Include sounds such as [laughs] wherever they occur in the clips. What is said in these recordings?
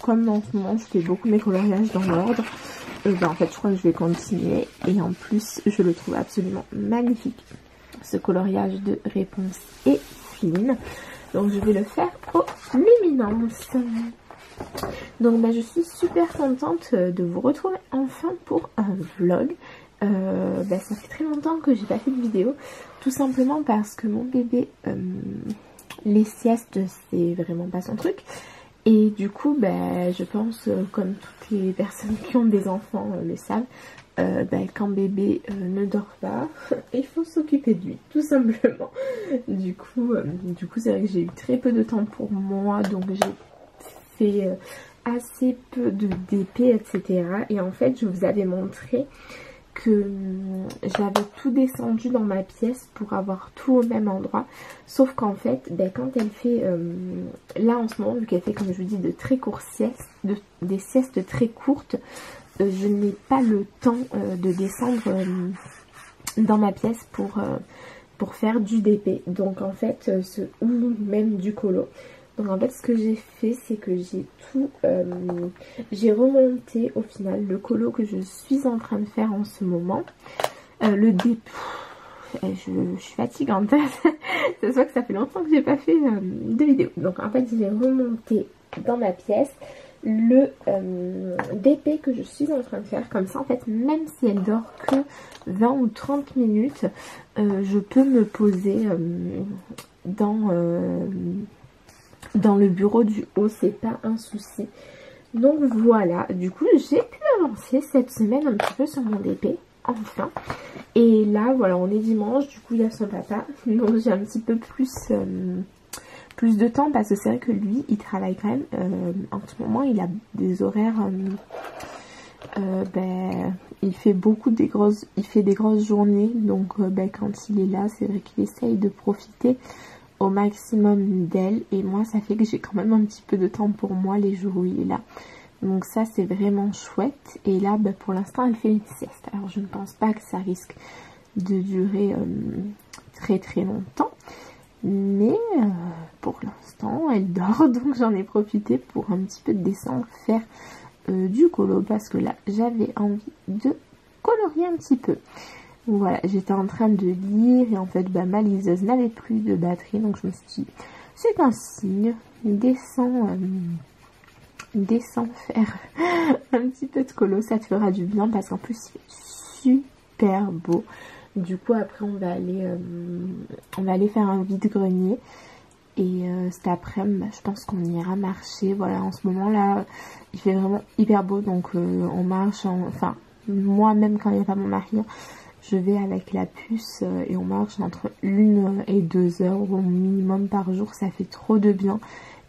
Comme en ce moment je fais beaucoup mes coloriages dans l'ordre, euh, ben, en fait je crois que je vais continuer et en plus je le trouve absolument magnifique. Ce coloriage de réponse est fine, donc je vais le faire au luminance. Donc ben, je suis super contente de vous retrouver enfin pour un vlog. Euh, ben, ça fait très longtemps que j'ai pas fait de vidéo, tout simplement parce que mon bébé, euh, les siestes, c'est vraiment pas son truc. Et du coup, ben, je pense, euh, comme toutes les personnes qui ont des enfants euh, le savent, euh, ben, quand bébé euh, ne dort pas, [laughs] il faut s'occuper de lui, tout simplement. Du coup, du coup, c'est vrai que j'ai eu très peu de temps pour moi, donc j'ai fait assez peu de DP, etc. Et en fait, je vous avais montré que j'avais tout descendu dans ma pièce pour avoir tout au même endroit. Sauf qu'en fait, ben, quand elle fait, euh, là en ce moment, vu qu'elle fait comme je vous dis de très courtes siestes, de, des siestes très courtes, euh, je n'ai pas le temps euh, de descendre dans ma pièce pour, pour faire du DP. Donc en fait, ce, ou même du colo. Donc en fait, ce que j'ai fait, c'est que j'ai tout, euh, j'ai remonté au final le colo que je suis en train de faire en ce moment. Euh, le DP, je, je suis fatigante. c'est soit [laughs] que ça fait longtemps que j'ai pas fait euh, de vidéo. Donc en fait, j'ai remonté dans ma pièce le DP que je suis en train de faire. Comme ça, en fait, même si elle dort que 20 ou 30 minutes, je peux me poser dans, dans le bureau du haut. C'est pas un souci. Donc voilà, du coup, j'ai pu avancer cette semaine un petit peu sur mon DP. Enfin. Et là, voilà, on est dimanche. Du coup, il y a son papa. [laughs] Donc j'ai un petit peu plus... euh, plus de temps parce que c'est vrai que lui il travaille quand même euh, en ce moment il a des horaires euh, ben, il fait beaucoup des grosses il fait des grosses journées donc ben, quand il est là c'est vrai qu'il essaye de profiter au maximum d'elle. Et moi ça fait que j'ai quand même un petit peu de temps pour moi les jours où il est là. Donc ça c'est vraiment chouette. Et là ben, pour l'instant elle fait une sieste. Alors je ne pense pas que ça risque de durer euh, très très longtemps. Mais euh, pour l'instant, elle dort, [laughs] donc j'en ai profité pour un petit peu de descendre, faire euh, du colo, parce que là, j'avais envie de colorier un petit peu. Voilà, j'étais en train de lire, et en fait, bah, ma liseuse n'avait plus de batterie, donc je me suis dit, c'est un signe, descends, euh, descends faire [laughs] un petit peu de colo, ça te fera du bien, parce qu'en plus, il fait super beau. Du coup, après, on va aller, euh, on va aller faire un vide-grenier. Et euh, cet après-midi, bah, je pense qu'on ira marcher. Voilà, en ce moment-là, il fait vraiment hyper beau. Donc, euh, on marche. en- enfin, moi, même quand il n'y a pas mon mari, je vais avec la puce euh, et on marche entre une et deux heures au minimum par jour. Ça fait trop de bien.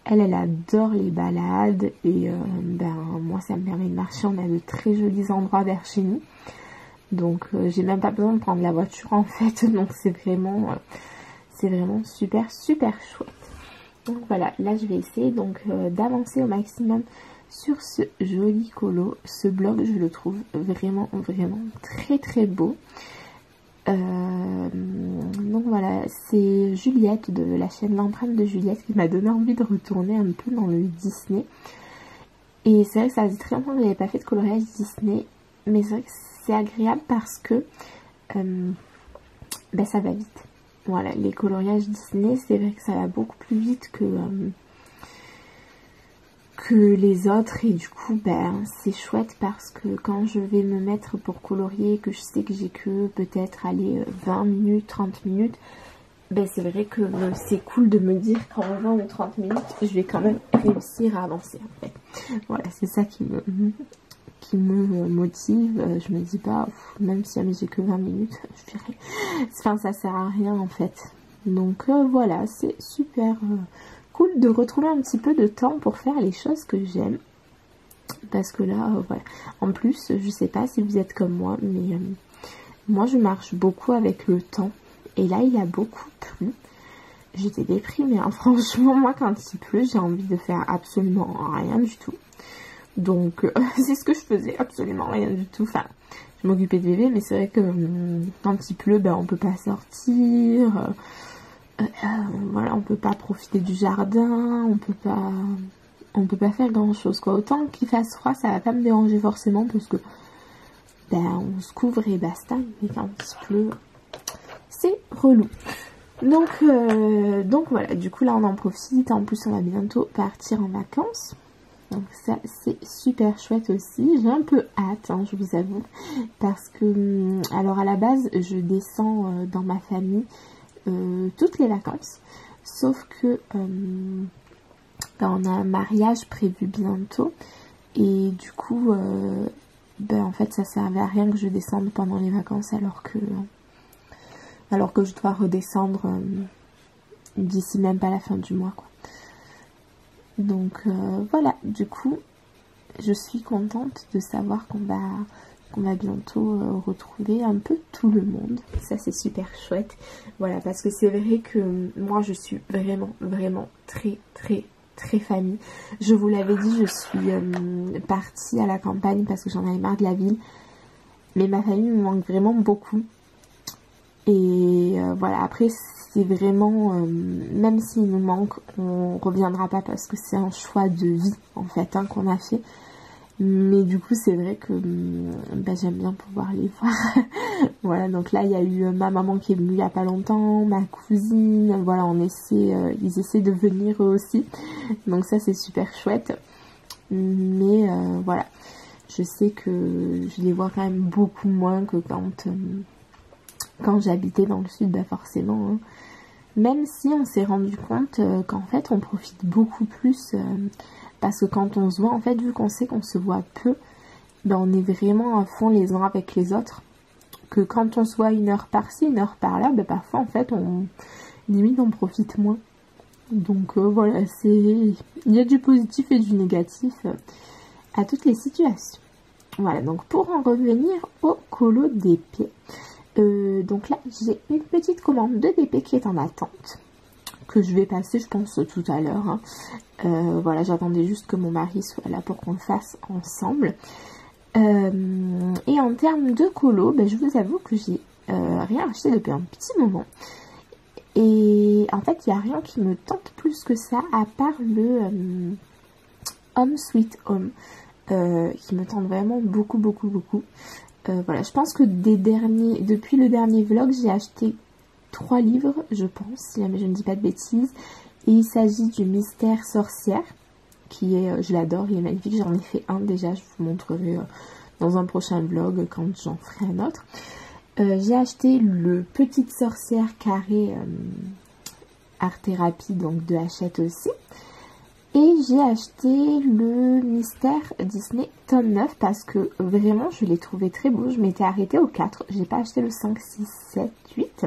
Elle, elle adore les balades. Et euh, ben, moi, ça me permet de marcher. On a de très jolis endroits vers chez nous. Donc euh, j'ai même pas besoin de prendre la voiture en fait. [laughs] Donc c'est vraiment, c'est vraiment super super chouette. Donc voilà, là je vais essayer donc d'avancer au maximum sur ce joli colo. Ce blog je le trouve vraiment vraiment très très beau. Euh, donc voilà, c'est Juliette de la chaîne L'empreinte de Juliette qui m'a donné envie de retourner un peu dans le Disney. Et c'est vrai que ça faisait très longtemps que j'avais pas fait de coloriage Disney, mais c'est vrai que c'est agréable parce que euh, ben ça va vite. Voilà, les coloriages Disney, c'est vrai que ça va beaucoup plus vite que, euh, que les autres et du coup ben c'est chouette parce que quand je vais me mettre pour colorier que je sais que j'ai que peut-être aller 20 minutes, 30 minutes, ben c'est vrai que c'est cool de me dire qu'en 20 ou 30 minutes je vais quand même réussir à avancer en fait. Voilà, c'est ça qui me, qui me motive. Euh, Je me dis pas, pff, même si j'ai que 20 minutes, [laughs] je dirais, enfin ça sert à rien en fait. Donc euh, voilà, c'est super euh, cool de retrouver un petit peu de temps pour faire les choses que j'aime. Parce que là, euh. En plus, je sais pas si vous êtes comme moi, mais euh, moi je marche beaucoup avec le temps. Et là, il a beaucoup plu. J'étais déprimée. Hein. [laughs] Franchement, moi, quand il pleut, j'ai envie de faire absolument rien du tout. Donc, euh, [laughs] c'est ce que je faisais, absolument rien du tout. Enfin, je m'occupais de bébé, mais c'est vrai que quand il pleut, ben, on peut pas sortir. Euh, voilà, on peut pas profiter du jardin, on peut pas, on peut pas faire grand chose quoi. Autant qu'il fasse froid, ça va pas me déranger forcément parce que ben on se couvre et basta. Mais quand il pleut, c'est relou. Donc, euh, donc voilà, du coup là on en profite. En plus on va bientôt partir en vacances. Donc ça c'est super chouette aussi. J'ai un peu hâte, hein, je vous avoue. Parce que, hum, alors à la base, je descends euh, dans ma famille euh, toutes les vacances. Sauf que ben, on a un mariage prévu bientôt. Et du coup, ben en fait ça servait à rien que je descende pendant les vacances alors que alors que je dois redescendre euh, d'ici même pas la fin du mois quoi. Donc euh, voilà, du coup, je suis contente de savoir qu'on va qu'on va bientôt euh, retrouver un peu tout le monde. Ça c'est super chouette. Voilà, parce que c'est vrai que moi je suis vraiment, vraiment très, très, très famille. Je vous l'avais dit, je suis partie à la campagne parce que j'en avais marre de la ville. Mais ma famille me manque vraiment beaucoup. Et euh, voilà, après c'est vraiment, euh, même s'il nous manque, on reviendra pas parce que c'est un choix de vie en fait hein, qu'on a fait. Mais du coup c'est vrai que mm, bah, j'aime bien pouvoir les [laughs] voir. voilà, donc là il y a eu euh, ma maman qui est venue il y a pas longtemps, ma cousine, voilà, on essaie, ils essaient de venir eux aussi. Donc ça c'est super chouette. Mais voilà, je sais que je les vois quand même beaucoup moins que quand quand j'habitais dans le sud, bah forcément. Hein. Même si on s'est rendu compte euh, qu'en fait on profite beaucoup plus euh, parce que quand on se voit, en fait, vu qu'on sait qu'on se voit peu, ben on est vraiment à fond les uns avec les autres. Que quand on se voit une heure par-ci, une heure par-là, ben parfois en fait on limite profite moins. Donc euh, voilà, c'est il y a du positif et du négatif à toutes les situations. Voilà, donc pour en revenir au colo d'épée, euh, donc là, j'ai une petite commande de bébé qui est en attente. Que je vais passer, je pense, tout à l'heure. Hein. Euh, voilà, j'attendais juste que mon mari soit là pour qu'on le fasse ensemble. Euh, et en termes de colo, ben, je vous avoue que j'ai rien acheté depuis un petit moment. Et en fait, il n'y a rien qui me tente plus que ça, à part le Home Sweet Home. qui me tente vraiment beaucoup, beaucoup, beaucoup. Euh, voilà, je pense que des derniers, depuis le dernier vlog, j'ai acheté trois livres, je pense, si jamais je ne dis pas de bêtises. Et il s'agit du Mystère Sorcière, qui est, euh, je l'adore, il est magnifique. J'en ai fait un déjà, je vous montrerai euh, dans un prochain vlog quand j'en ferai un autre. j'ai acheté le Petite Sorcière Carré Art Thérapie, donc de Hachette aussi. Et j'ai acheté le Mystère Disney tome 9 parce que vraiment je l'ai trouvé très beau. Je m'étais arrêtée au 4. J'ai pas acheté le 5, 6, 7, 8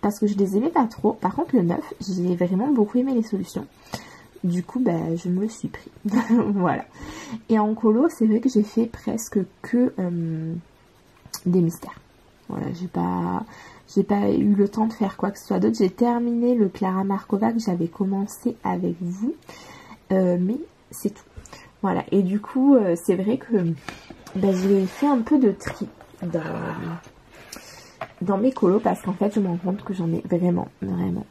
parce que je les aimais pas trop. Par contre le 9, j'ai vraiment beaucoup aimé les solutions. Du coup, bah, je me suis pris. [laughs] voilà. Et en colo, c'est vrai que j'ai fait presque que euh, des mystères. Voilà, j'ai pas, j'ai pas eu le temps de faire quoi que ce soit d'autre. J'ai terminé le Clara Markova que j'avais commencé avec vous. Euh, mais c'est tout. Voilà, et du coup, euh, c'est vrai que ben, j'ai fait un peu de tri dans, dans mes colos parce qu'en fait, je me rends compte que j'en ai vraiment, vraiment,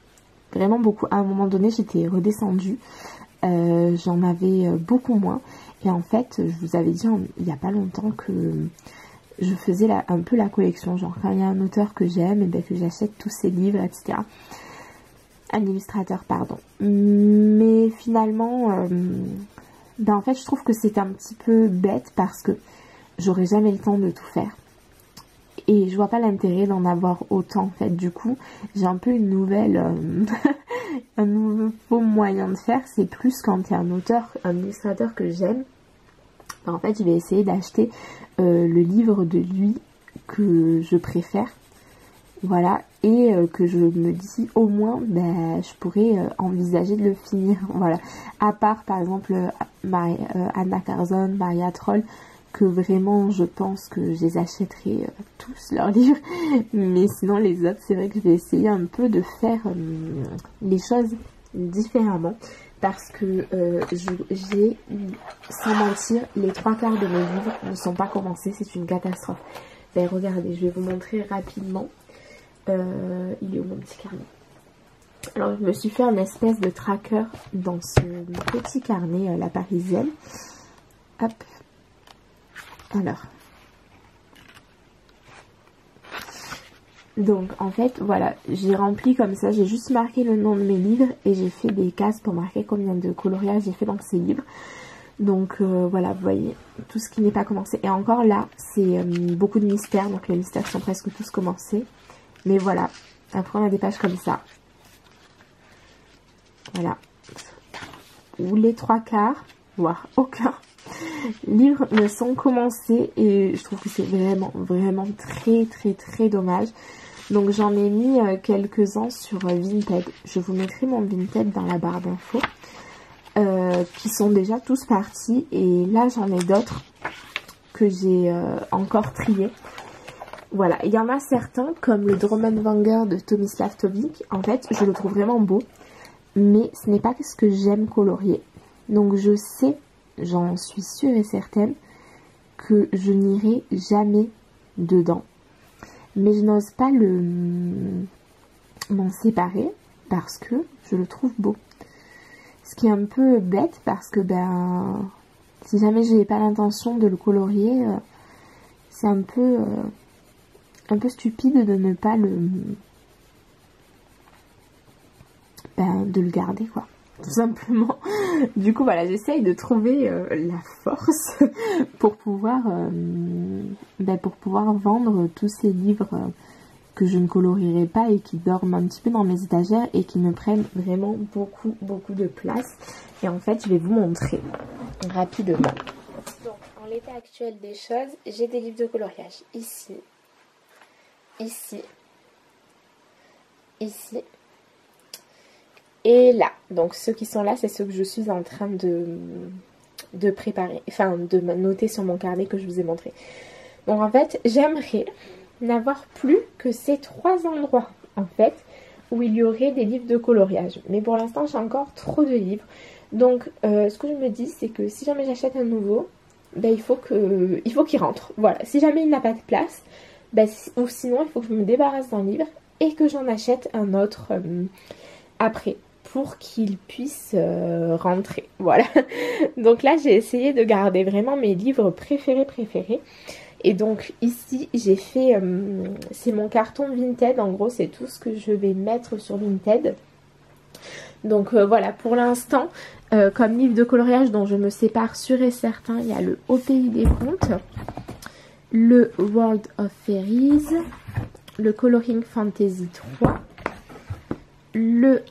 vraiment beaucoup. À un moment donné, j'étais redescendue. Euh, j'en avais beaucoup moins. Et en fait, je vous avais dit il n'y a pas longtemps que je faisais un peu la collection. Genre, quand il y a un auteur que j'aime, et ben, que j'achète tous ses livres, etc un illustrateur, pardon. Mais finalement, euh, ben en fait, je trouve que c'est un petit peu bête parce que j'aurais jamais le temps de tout faire. Et je vois pas l'intérêt d'en avoir autant en fait. Du coup, j'ai un peu une nouvelle, euh, [laughs] un nouveau moyen de faire. C'est plus quand il y a un auteur, un illustrateur que j'aime. En fait, je vais essayer d'acheter euh, le livre de lui que je préfère voilà, et euh, que je me dis au moins, ben, je pourrais envisager de le [laughs] finir. Voilà, à part par exemple Anna Carzon, Maria Troll, que vraiment je pense que je les achèterai euh, tous leurs [laughs] livres. Mais sinon les autres, c'est vrai que je vais essayer un peu de faire euh, les choses différemment. Parce que euh, j'ai, sans mentir, les trois quarts de mes livres ne sont pas commencés. C'est une catastrophe. regardez, je vais vous montrer rapidement. il est où mon petit carnet? Alors, je me suis fait un espèce de tracker dans ce petit carnet, la parisienne. Hop, alors. Donc en fait voilà, j'ai rempli comme ça, j'ai juste marqué le nom de mes livres et j'ai fait des cases pour marquer combien de coloriages j'ai fait dans ces livres. Donc euh, voilà, vous voyez, tout ce qui n'est pas commencé. Et encore là, c'est euh, beaucoup de mystères, donc les mystères sont presque tous commencés. Mais voilà, après on a des pages comme ça. Voilà. Ou les trois quarts, voire aucun livres me sont commencés et je trouve que c'est vraiment, vraiment très, très, très dommage. Donc j'en ai mis euh, quelques-uns sur euh, Vinted. Je vous mettrai mon Vinted dans la barre d'infos. Euh, qui sont déjà tous partis. Et là j'en ai d'autres que j'ai encore triés. Voilà, il y en a certains comme le Drummond Vanger de Tomislav Tovic. En fait, je le trouve vraiment beau. Mais ce n'est pas ce que j'aime colorier. Donc je sais j'en suis sûre et certaine que je n'irai jamais dedans. Mais je n'ose pas le m'en séparer parce que je le trouve beau. Ce qui est un peu bête parce que ben si jamais je n'ai pas l'intention de le colorier, euh, c'est un peu euh, un peu stupide de ne pas le ben, de le garder quoi tout simplement. Du coup, voilà, j'essaye de trouver euh, la force [laughs] pour pouvoir, euh, ben, pour pouvoir vendre tous ces livres euh, que je ne colorierai pas et qui dorment un petit peu dans mes étagères et qui me prennent vraiment beaucoup, beaucoup de place. Et en fait, je vais vous montrer rapidement. Donc, en l'état actuel des choses, j'ai des livres de coloriage ici, ici, ici et là. Donc ceux qui sont là, c'est ceux que je suis en train de, de préparer, enfin de noter sur mon carnet que je vous ai montré. Donc en fait, j'aimerais n'avoir plus que ces trois endroits en fait où il y aurait des livres de coloriage. Mais pour l'instant, j'ai encore trop de livres. Donc euh, ce que je me dis, c'est que si jamais j'achète un nouveau, ben, il faut qu'il rentre. Voilà. Si jamais il n'a pas de place, ben, ou sinon il faut que je me débarrasse d'un livre et que j'en achète un autre euh, après pour qu'il puisse euh, rentrer. [laughs] Voilà. Donc là, j'ai essayé de garder vraiment mes livres préférés préférés. Et donc ici, j'ai fait... Euh, c'est mon carton Vinted. En gros, c'est tout ce que je vais mettre sur Vinted. Donc euh, voilà, pour l'instant, comme livre de coloriage dont je me sépare sûr et certain, il y a le Au Pays des Contes, le World of Fairies, le Coloring Fantasy 3, le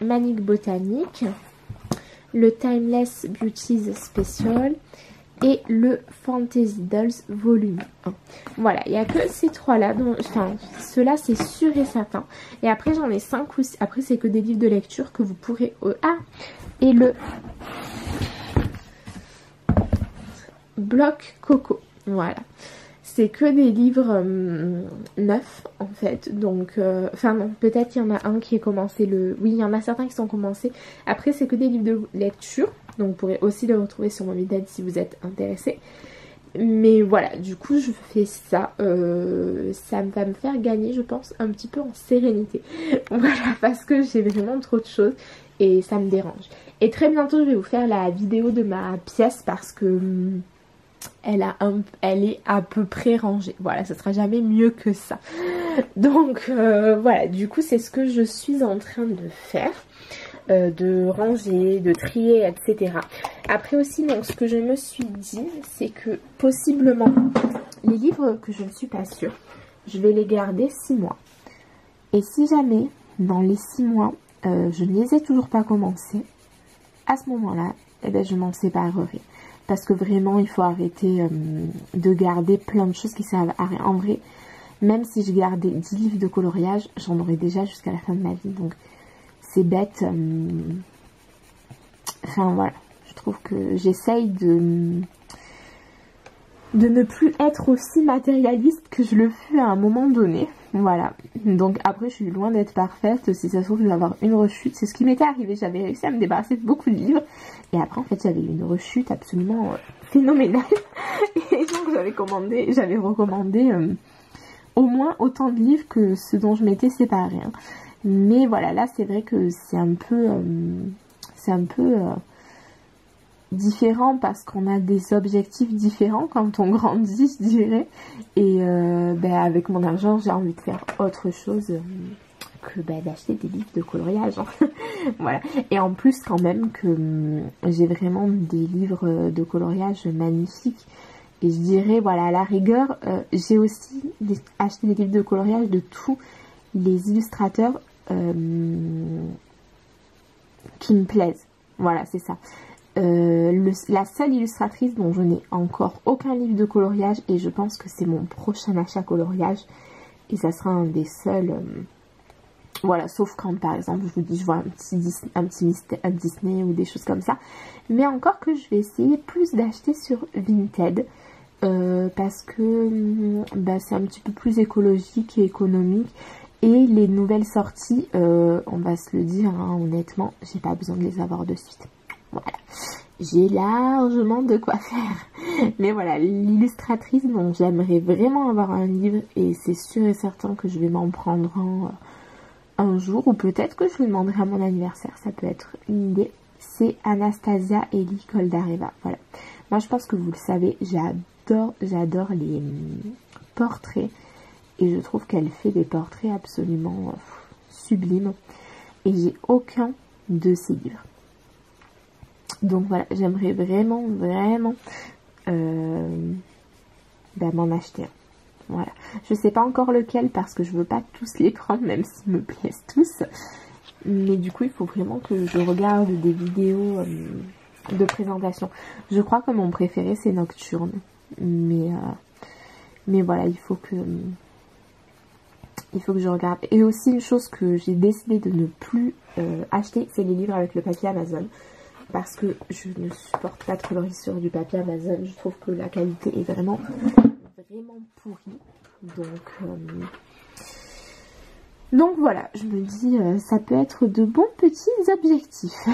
Manic Botanique, le Timeless Beauties Special et le Fantasy Dolls Volume 1. Voilà, il n'y a que ces trois-là. Enfin, ceux-là, c'est sûr et certain. Et après, j'en ai cinq ou Après, c'est que des livres de lecture que vous pourrez... Euh, ah Et le... Bloc Coco. Voilà c'est que des livres euh, neufs en fait. Donc, euh, enfin non, peut-être il y en a un qui est commencé le... Oui, il y en a certains qui sont commencés. Après, c'est que des livres de lecture. Donc, vous pourrez aussi les retrouver sur mon vidéo si vous êtes intéressé. Mais voilà, du coup, je fais ça. Euh, ça va me faire gagner, je pense, un petit peu en sérénité. [laughs] voilà, parce que j'ai vraiment trop de choses et ça me dérange. Et très bientôt, je vais vous faire la vidéo de ma pièce parce que hum, elle, a elle est à peu près rangée. Voilà, ce sera jamais mieux que ça. Donc euh, voilà, du coup c'est ce que je suis en train de faire. Euh, de ranger, de trier, etc. Après aussi, donc, ce que je me suis dit, c'est que possiblement, les livres que je ne suis pas sûre, je vais les garder 6 mois. Et si jamais, dans les 6 mois, euh, je ne les ai toujours pas commencés, à ce moment-là, eh ben, je m'en séparerai parce que vraiment il faut arrêter euh, de garder plein de choses qui servent à rien. En vrai, même si je gardais 10 livres de coloriage, j'en aurais déjà jusqu'à la fin de ma vie. Donc c'est bête. Euh, enfin voilà, je trouve que j'essaye de de ne plus être aussi matérialiste que je le fus à un moment donné. Voilà. Donc après, je suis loin d'être parfaite. Si ça se trouve, je vais une rechute. C'est ce qui m'était arrivé. J'avais réussi à me débarrasser de beaucoup de livres. Et après, en fait, j'avais une rechute absolument euh, phénoménale. [laughs] Et donc, j'avais commandé, j'avais recommandé euh, au moins autant de livres que ce dont je m'étais séparée. Hein. Mais voilà, là, c'est vrai que c'est un peu... Euh, c'est un peu différent parce qu'on a des objectifs différents quand on grandit, je dirais. Et euh, ben, avec mon argent, j'ai envie de faire autre chose euh, que ben, d'acheter des livres de coloriage. Hein. [laughs] voilà. Et en plus, quand même, que hum, j'ai vraiment des livres de coloriage magnifiques. Et je dirais, voilà, à la rigueur, euh, j'ai aussi acheté des livres de coloriage de tous les illustrateurs qui me plaisent. Voilà, c'est ça. Euh, la seule illustratrice dont je n'ai encore aucun livre de coloriage et je pense que c'est mon prochain achat coloriage et ça sera un des seuls euh, voilà sauf quand par exemple je vous dis je vois un petit, Disney, un petit Disney ou des choses comme ça. Mais encore que je vais essayer plus d'acheter sur Vinted euh, parce que bah, c'est un petit peu plus écologique et économique et les nouvelles sorties on va se le dire hein, honnêtement j'ai pas besoin de les avoir de suite. Voilà, j'ai largement de quoi faire. [laughs] Mais voilà, l'illustratrice dont j'aimerais vraiment avoir un livre, et c'est sûr et certain que je vais m'en prendre un, un jour, ou peut-être que je le demanderai à mon anniversaire, ça peut être une idée, c'est Anastasia Eli Koldareva. Voilà. Moi, je pense que vous le savez, j'adore, j'adore les hum, portraits, et je trouve qu'elle fait des portraits absolument sublimes, et j'ai aucun de ses livres. Donc voilà, j'aimerais vraiment, vraiment euh, ben, m'en acheter un. Voilà. Je sais pas encore lequel parce que je veux pas tous les prendre, même s'ils me plaisent tous. Mais du coup, il faut vraiment que je regarde des vidéos euh, de présentation. Je crois que mon préféré, c'est Nocturne. Mais, euh, mais voilà, il faut que... Il faut que je regarde. Et aussi une chose que j'ai décidé de ne plus acheter, c'est les livres avec le papier Amazon parce que je ne supporte pas de coloris sur du papier Amazon. Je trouve que la qualité est vraiment, vraiment pourrie. Donc, euh, voilà, je me dis, euh, ça peut être de bons petits objectifs. [laughs]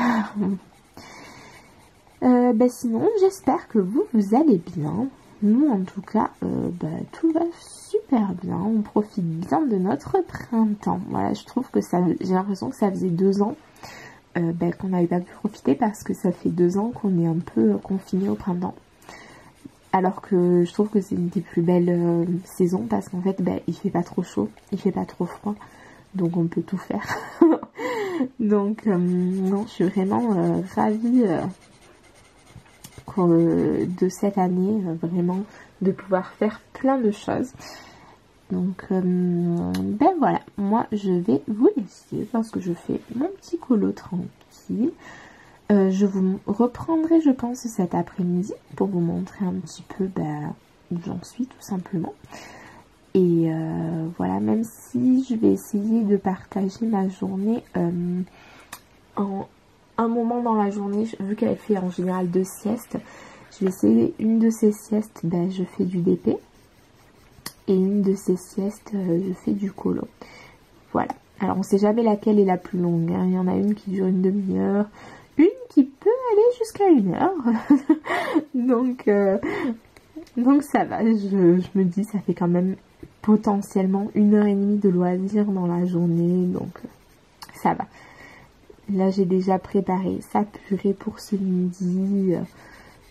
euh, bah sinon, j'espère que vous, vous allez bien. Nous, en tout cas, bah, tout va super bien. On profite bien de notre printemps. Voilà, je trouve que ça, j'ai l'impression que ça faisait deux ans euh, ben, qu'on n'avait pas pu profiter parce que ça fait deux ans qu'on est un peu confiné au printemps. Alors que je trouve que c'est une des plus belles euh, saisons parce qu'en fait ben, il fait pas trop chaud, il fait pas trop froid, donc on peut tout faire. [laughs] donc euh, non, je suis vraiment ravie de cette année, vraiment de pouvoir faire plein de choses. Donc, euh, ben voilà, moi je vais vous laisser parce que je fais mon petit colo tranquille. Euh, je vous reprendrai, je pense, cet après-midi pour vous montrer un petit peu ben, où j'en suis tout simplement. Et euh, voilà, même si je vais essayer de partager ma journée en un moment dans la journée, vu qu'elle fait en général deux siestes, je vais essayer une de ces siestes, ben, je fais du DP et une de ces siestes, euh, je fais du colo. Voilà. Alors on sait jamais laquelle est la plus longue. Hein. Il y en a une qui dure une demi-heure, une qui peut aller jusqu'à une heure. [laughs] donc, euh, donc ça va. Je, me dis ça fait quand même potentiellement une heure et demie de loisirs dans la journée. Donc ça va. Là j'ai déjà préparé sa purée pour ce midi.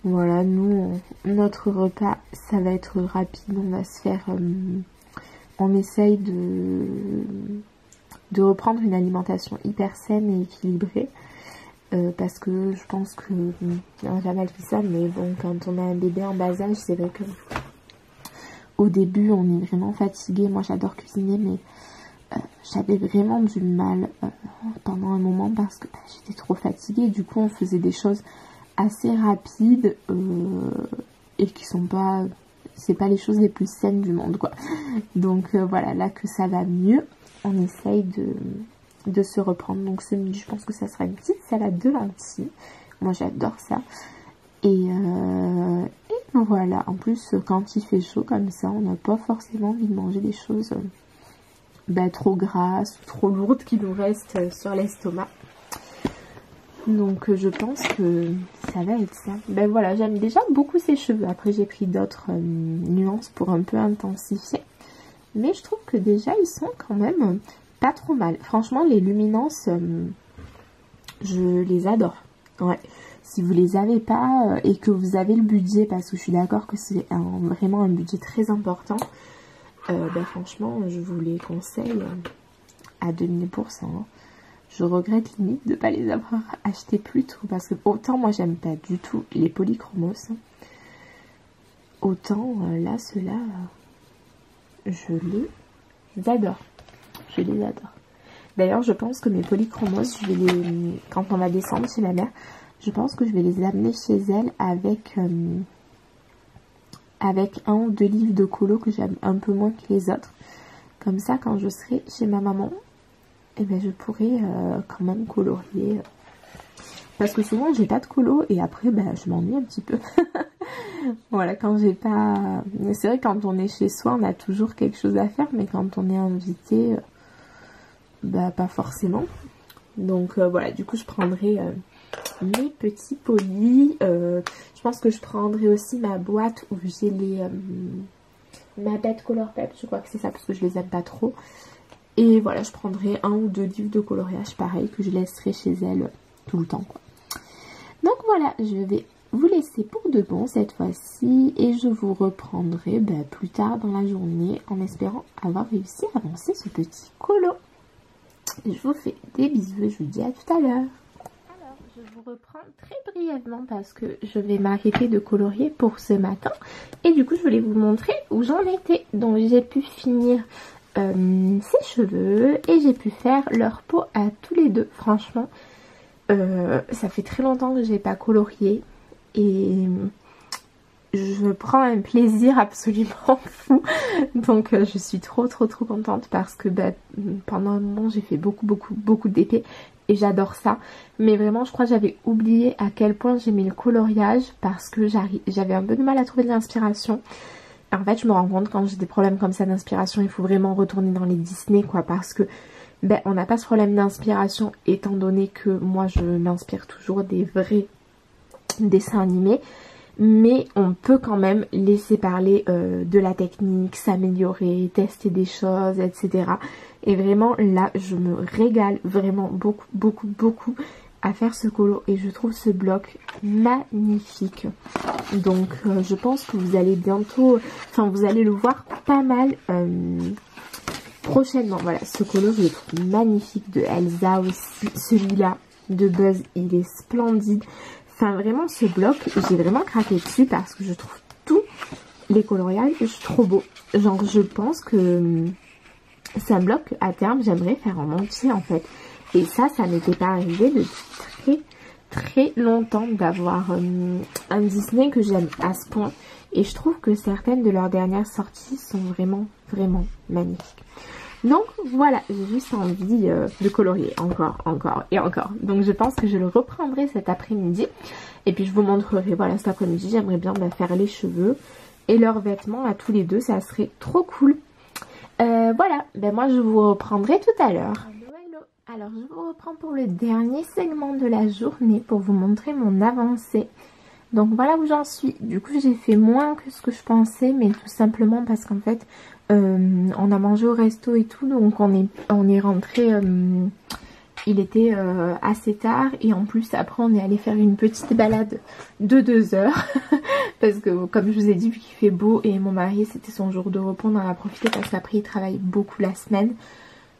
Voilà, nous, notre repas, ça va être rapide. On va se faire... Euh, on essaye de, reprendre une alimentation hyper saine et équilibrée. Euh, parce que je pense que... On jamais dit ça, mais bon, quand on a un bébé en bas âge, c'est vrai que... Au début, on est vraiment fatigué. Moi, j'adore cuisiner, mais... Euh, j'avais vraiment du mal pendant un moment parce que bah, j'étais trop fatiguée. Du coup, on faisait des choses assez rapides euh, et qui sont pas c'est pas les choses les plus saines du monde quoi. Donc euh, voilà là que ça va mieux on essaye de, se reprendre. Donc ce midi je pense que ça sera une petite salade de lentilles. Moi j'adore ça. Et, euh, et Voilà, en plus quand il fait chaud comme ça, on n'a pas forcément envie de manger des choses bah, trop grasses trop lourdes qui nous restent sur l'estomac. Donc je pense que ça va être ça. Ben voilà, j'aime déjà beaucoup ses cheveux. Après j'ai pris d'autres nuances pour un peu intensifier. Mais je trouve que déjà ils sont quand même pas trop mal. Franchement les luminances, je les adore. Ouais. Si vous les avez pas euh, et que vous avez le budget, parce que je suis d'accord que c'est vraiment un budget très important, euh, ben franchement, je vous les conseille euh, à 2000%. Hein. Je regrette limite de ne pas les avoir achetés plus tôt, parce que autant moi j'aime pas du tout les polychromos, autant là, ceux-là, je les adore. Je les adore. D'ailleurs, je pense que mes polychromos, je vais les, quand on va descendre chez ma mère, je pense que je vais les amener chez elle avec, euh, avec un ou deux livres de colo que j'aime un peu moins que les autres. Comme ça, quand je serai chez ma maman, eh ben, je pourrai euh, quand même colorier. Parce que souvent, j'ai pas de colo et après, ben, je m'ennuie un petit peu. [laughs] voilà, quand j'ai pas... C'est vrai, quand on est chez soi, on a toujours quelque chose à faire, mais quand on est invité, bah, pas forcément. Donc voilà, du coup, je prendrai mes petits polis. Euh, je pense que je prendrai aussi ma boîte où j'ai les... Euh, ma bête color pep, je crois que c'est ça parce que je les aime pas trop. Et voilà, je prendrai un ou deux livres de coloriage pareil que je laisserai chez elle tout le temps. Donc voilà, je vais vous laisser pour de bon cette fois-ci et je vous reprendrai bah, plus tard dans la journée en espérant avoir réussi à avancer ce petit colo. Je vous fais des bisous je vous dis à tout à l'heure vous reprends très brièvement parce que je vais m'arrêter de colorier pour ce matin. Et du coup, je voulais vous montrer où j'en étais. Donc, j'ai pu finir euh, ses cheveux et j'ai pu faire leur peau à tous les deux. Franchement, euh, ça fait très longtemps que j'ai pas colorié et je prends un plaisir absolument [laughs] fou. Donc euh, je suis trop trop trop contente parce que bah, pendant un moment j'ai fait beaucoup beaucoup beaucoup d'épées et j'adore ça. Mais vraiment, je crois j'avais oublié à quel point j'aimais le coloriage parce que j'avais un peu de mal à trouver de l'inspiration. En fait, je me rends compte quand j'ai des problèmes comme ça d'inspiration, il faut vraiment retourner dans les Disney, quoi, parce que ben, on n'a pas ce problème d'inspiration étant donné que moi, je m'inspire toujours des vrais dessins animés mais on peut quand même laisser parler euh, de la technique, s'améliorer, tester des choses, etc. Et vraiment là, je me régale vraiment beaucoup, beaucoup, beaucoup à faire ce colo et je trouve ce bloc magnifique. Donc euh, je pense que vous allez bientôt, enfin vous allez le voir pas mal euh, prochainement. Voilà, ce colo je le trouve magnifique de Elsa aussi. Celui-là de Buzz, il est splendide. Enfin, vraiment, ce bloc, j'ai vraiment craqué dessus parce que je trouve tous les coloriages trop beaux. Genre, je pense que c'est un bloc, à terme, j'aimerais faire en entier, en fait. Et ça, ça n'était pas arrivé depuis très, très longtemps d'avoir euh, un Disney que j'aime à ce point. Et je trouve que certaines de leurs dernières sorties sont vraiment, vraiment magnifiques. Donc voilà, j'ai juste envie euh, de colorier encore, encore et encore. Donc je pense que je le reprendrai cet après-midi. Et puis je vous montrerai, voilà, cet après-midi, j'aimerais bien bah, faire les cheveux et leurs vêtements à tous les deux. Ça serait trop cool. Euh, voilà, ben moi je vous reprendrai tout à l'heure. Alors je vous reprends pour le dernier segment de la journée pour vous montrer mon avancée. Donc voilà où j'en suis. Du coup j'ai fait moins que ce que je pensais mais tout simplement parce qu'en fait euh, on a mangé au resto et tout, donc on est, rentré, euh, il était euh, assez tard et en plus après on est allé faire une petite balade de deux heures [laughs] parce que comme je vous ai dit vu qu'il fait beau et mon mari c'était son jour de repos, on en a profité parce qu'après il travaille beaucoup la semaine.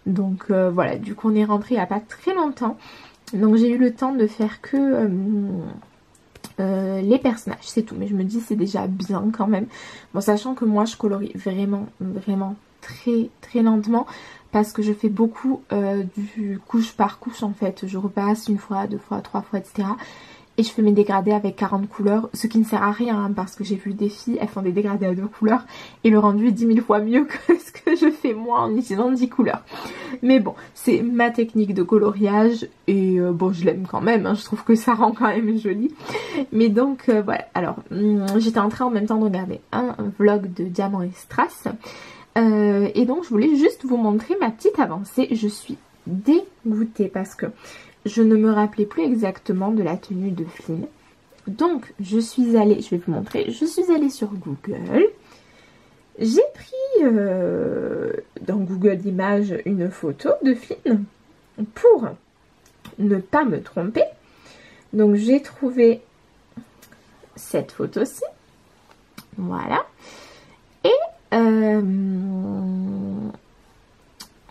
Donc voilà, du coup on est rentré il n'y a pas très longtemps. Donc j'ai eu le temps de faire que euh, les personnages, c'est tout. Mais je me dis c'est déjà bien quand même. Bon, sachant que moi je colorie vraiment, vraiment très très lentement parce que je fais beaucoup euh, du couche par couche en fait. Je repasse une fois, deux fois, trois fois, etc. et je fais mes dégradés avec 40 couleurs, ce qui ne sert à rien hein, parce que j'ai vu des filles, elles font des dégradés à deux couleurs et le rendu est 10 000 fois mieux [laughs] que ce que je fais moi en utilisant 10 couleurs. Mais bon, c'est ma technique de coloriage et euh, bon, je l'aime quand même, hein, je trouve que ça rend quand même joli. Mais donc euh, voilà, alors hum, j'étais en train en même temps de regarder un vlog de Diamant et Strass. Euh, et donc je voulais juste vous montrer ma petite avancée. Je suis dégoûtée parce que je ne me rappelais plus exactement de la tenue de Flynn. Donc, je suis allée, je vais vous montrer, je suis allée sur Google. J'ai pris euh, dans Google Images une photo de Flynn pour ne pas me tromper. Donc, j'ai trouvé cette photo-ci. Voilà. Et euh,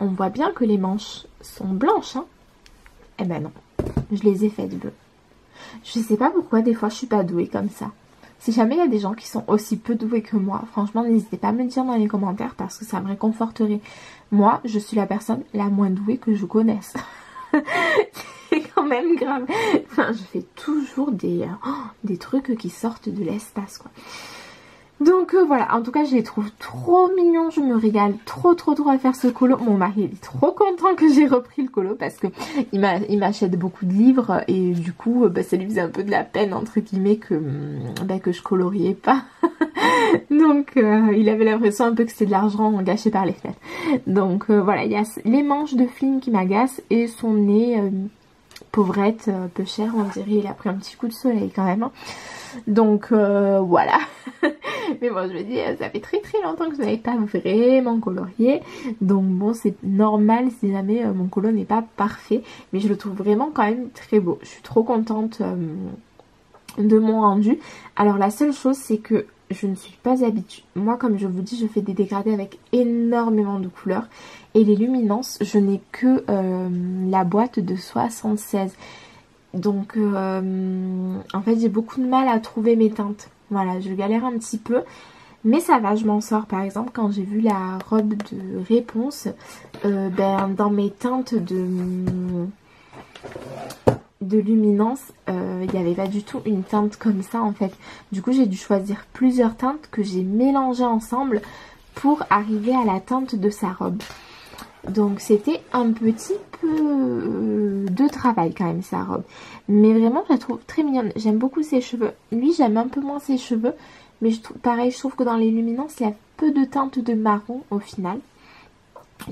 on voit bien que les manches sont blanches. Hein. Eh ben non, je les ai faites bleues. Je sais pas pourquoi des fois je suis pas douée comme ça. Si jamais il y a des gens qui sont aussi peu doués que moi, franchement n'hésitez pas à me dire dans les commentaires parce que ça me réconforterait. Moi, je suis la personne la moins douée que je connaisse. [laughs] C'est quand même grave. Enfin, je fais toujours des, euh, des trucs qui sortent de l'espace quoi. Donc euh, voilà, en tout cas je les trouve trop mignons, je me régale trop trop trop à faire ce colo. Mon mari est trop content que j'ai repris le colo parce que il m'achète beaucoup de livres et du coup bah, ça lui faisait un peu de la peine entre guillemets que, mm, bah, je coloriais pas. [laughs] Donc euh, il avait l'impression un peu que c'était de l'argent gâché par les fenêtres. Donc euh, voilà, il y a les manches de Flynn qui m'agacent et son nez pauvrette, peu cher on dirait, il a pris un petit coup de soleil quand même. Hein. Donc voilà. [laughs] Mais bon, je me dis, ça fait très très longtemps que je n'avais pas vraiment colorié. Donc bon, c'est normal si jamais euh, mon colo n'est pas parfait. Mais je le trouve vraiment quand même très beau. Je suis trop contente euh, de mon rendu. Alors la seule chose, c'est que je ne suis pas habituée. Moi, comme je vous dis, je fais des dégradés avec énormément de couleurs. Et les luminances, je n'ai que euh, la boîte de 76. Donc, en fait, j'ai beaucoup de mal à trouver mes teintes. Voilà, je galère un petit peu. Mais ça va, je m'en sors. Par exemple, quand j'ai vu la robe de réponse, euh, ben, dans mes teintes de, de luminance, euh, il n'y avait pas du tout une teinte comme ça en fait. Du coup, j'ai dû choisir plusieurs teintes que j'ai mélangées ensemble pour arriver à la teinte de sa robe. Donc c'était un petit peu euh, de travail quand même sa robe. Mais vraiment je la trouve très mignonne. J'aime beaucoup ses cheveux. Lui j'aime un peu moins ses cheveux. Mais pareil je trouve que dans les luminances il y a peu de teintes de marron au final.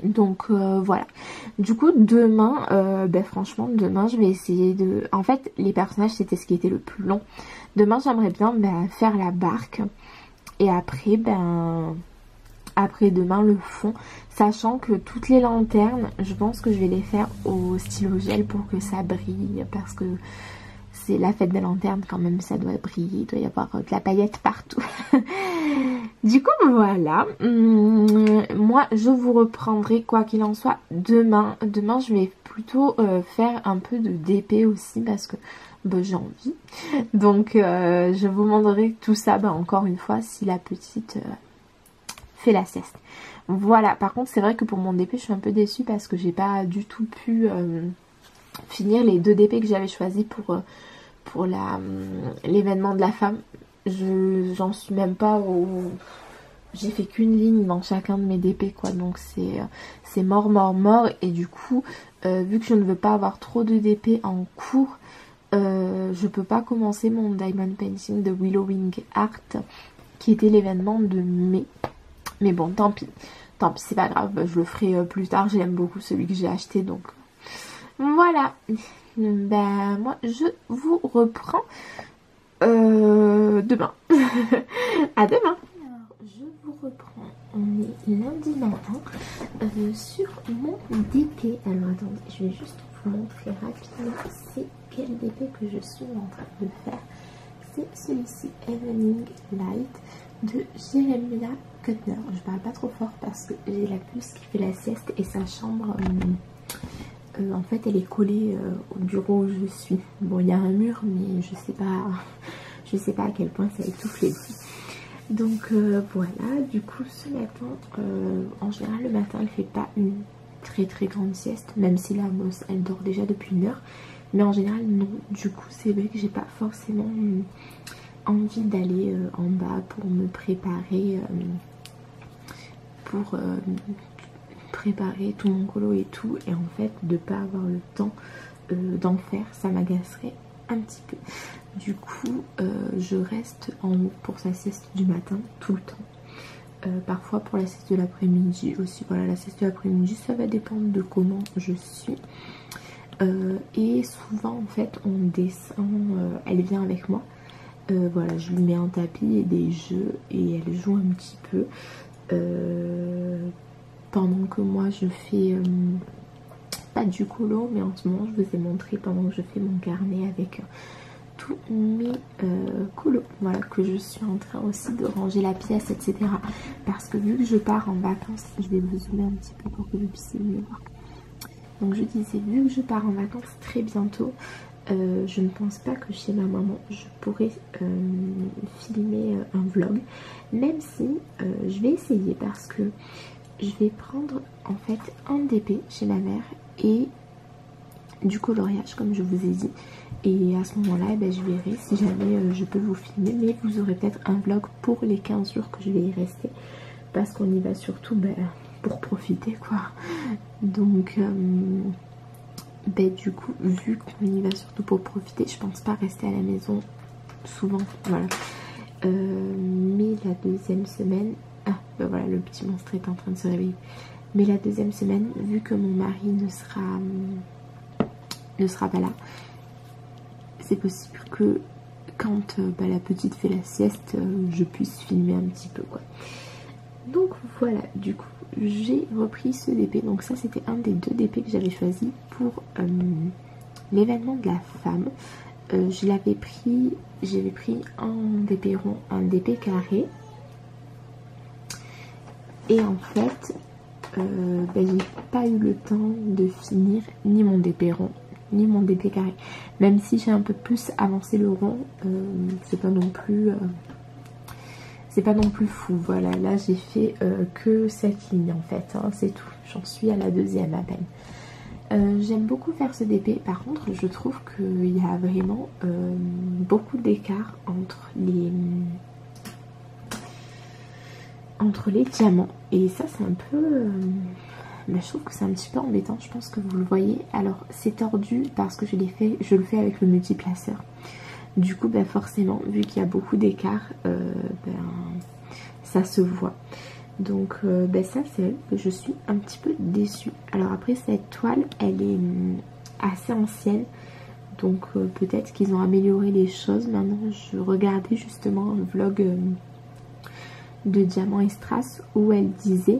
Donc euh, voilà. Du coup demain, euh, ben franchement demain je vais essayer de... En fait les personnages c'était ce qui était le plus long. Demain j'aimerais bien ben, faire la barque. Et après ben après demain le fond. Sachant que toutes les lanternes je pense que je vais les faire au stylo gel pour que ça brille parce que c'est la fête des lanternes quand même ça doit briller il doit y avoir de la paillette partout. [laughs] Du coup voilà. Hum, moi je vous reprendrai quoi qu'il en soit demain. Demain je vais plutôt euh, faire un peu de DP aussi parce que bah, j'ai envie. Donc euh, je vous montrerai tout ça bah, encore une fois si la petite euh, la sieste. Voilà, par contre c'est vrai que pour mon DP je suis un peu déçue parce que j'ai pas du tout pu euh, finir les deux DP que j'avais choisi pour, euh, euh, l'événement de la femme. Je J'en suis même pas au... J'ai fait qu'une ligne dans chacun de mes DP quoi, donc c'est mort mort mort et du coup vu que je ne veux pas avoir trop de DP en cours, je peux pas commencer mon Diamond Painting de Willowing Art qui était l'événement de mai. Mais bon, tant pis. Tant pis, c'est pas grave. Je le ferai euh, plus tard. J'aime beaucoup celui que j'ai acheté. Donc voilà. Ben moi, je vous reprends euh, demain. [laughs] à demain. Je vous reprends. On est lundi matin euh, sur mon DP. Alors attendez, je vais juste vous montrer rapidement c'est quel DP que je suis en train de faire. C'est celui-ci, Evening Light de Jeremiah Je parle pas trop fort parce que j'ai la puce qui fait la sieste et sa chambre, euh, euh, en fait, elle est collée euh, au bureau où je suis. Bon, il y a un mur, mais je sais pas, [laughs] je sais pas à quel point ça étouffe les bruits. Donc voilà, du coup ce matin, en général le matin elle fait pas une très très grande sieste, même si la mosse elle dort déjà depuis une heure. Mais en général, non. Du coup, c'est vrai que j'ai pas forcément envie d'aller en bas pour me préparer pour préparer tout mon colo et tout et en fait de pas avoir le temps d'en faire ça m'agacerait un petit peu du coup je reste en haut pour sa sieste du matin tout le temps euh, parfois pour la sieste de l'après-midi aussi. Voilà, la sieste de l'après-midi, ça va dépendre de comment je suis. Euh, et souvent, en fait, on descend, euh, elle vient avec moi. voilà, je lui mets un tapis et des jeux et elle joue un petit peu. Pendant que moi, je fais pas du colo, mais en ce moment, je vous ai montré pendant que je fais mon carnet avec tous mes euh, colos. Voilà, que je suis en train aussi de ranger la pièce, etc. Parce que vu que je pars en vacances, je vais vous zoomer un petit peu pour que vous puissiez mieux voir. Donc je disais, vu que je pars en vacances très bientôt, euh, je ne pense pas que chez ma maman je pourrais euh, filmer un vlog même si je vais essayer parce que je vais prendre en fait un DP chez ma mère et du coloriage comme je vous ai dit. Et à ce moment là eh ben, je verrai si jamais euh, je peux vous filmer. Mais vous aurez peut-être un vlog pour les 15 jours que je vais y rester parce qu'on y va surtout ben, pour profiter quoi. Donc euh, ben, du coup vu qu'on y va surtout pour profiter je pense pas rester à la maison souvent. Voilà euh, mais la deuxième semaine ah ben voilà le petit monstre est en train de se réveiller mais la deuxième semaine vu que mon mari ne sera ne sera pas là c'est possible que quand euh, bah, la petite fait la sieste, euh, je puisse filmer un petit peu quoi. Donc voilà, du coup j'ai repris ce DP. Donc ça c'était un des deux DP que j'avais choisi pour euh, l'événement de la femme. Je l'avais pris, j'avais pris un DP un DP carré. Et en fait, bah, j'ai pas eu le temps de finir ni mon DP ni mon DP carré. Même si j'ai un peu plus avancé le rond, euh, c'est pas non plus... Euh, c'est pas non plus fou, voilà, là j'ai fait euh, que cette ligne en fait, hein, c'est tout, j'en suis à la deuxième à peine. J'aime beaucoup faire ce DP, par contre je trouve qu'il y a vraiment beaucoup d'écart entre les entre les diamants et ça c'est un peu mais je trouve que c'est un petit peu embêtant, je pense que vous le voyez. Alors c'est tordu parce que je, fait, je le fais avec le multiplaceur. Du coup, ben, forcément, vu qu'il y a beaucoup d'écart, euh, ben, ça se voit. Donc euh, ben, ça c'est vrai que je suis un petit peu déçue. Alors après cette toile, elle est hum, assez ancienne. Donc euh, peut-être qu'ils ont amélioré les choses. Maintenant je regardais justement un vlog de Diamant et Strass où elle disait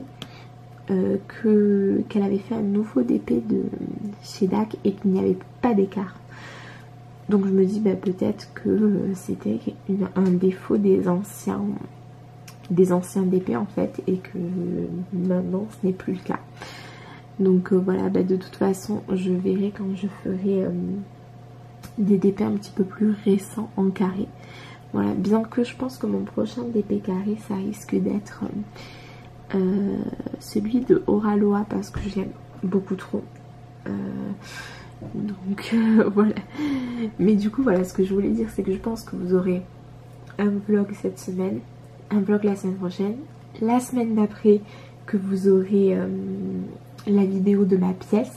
euh, qu'elle avait fait un nouveau DP de chez DAC et qu'il n'y avait pas d'écart. Donc je me dis bah, peut-être que euh, c'était un défaut des anciens des anciens DP en fait et que maintenant ce n'est plus le cas. Donc euh, voilà, bah, de toute façon je verrai quand je ferai des DP un petit peu plus récents en carré. Voilà, bien que je pense que mon prochain DP carré ça risque d'être euh, celui de Oraloa parce que j'aime beaucoup trop. Euh, donc [laughs] euh, voilà. Mais du coup voilà ce que je voulais dire c'est que je pense que vous aurez un vlog cette semaine, un vlog la semaine prochaine, la semaine d'après que vous aurez la vidéo de ma pièce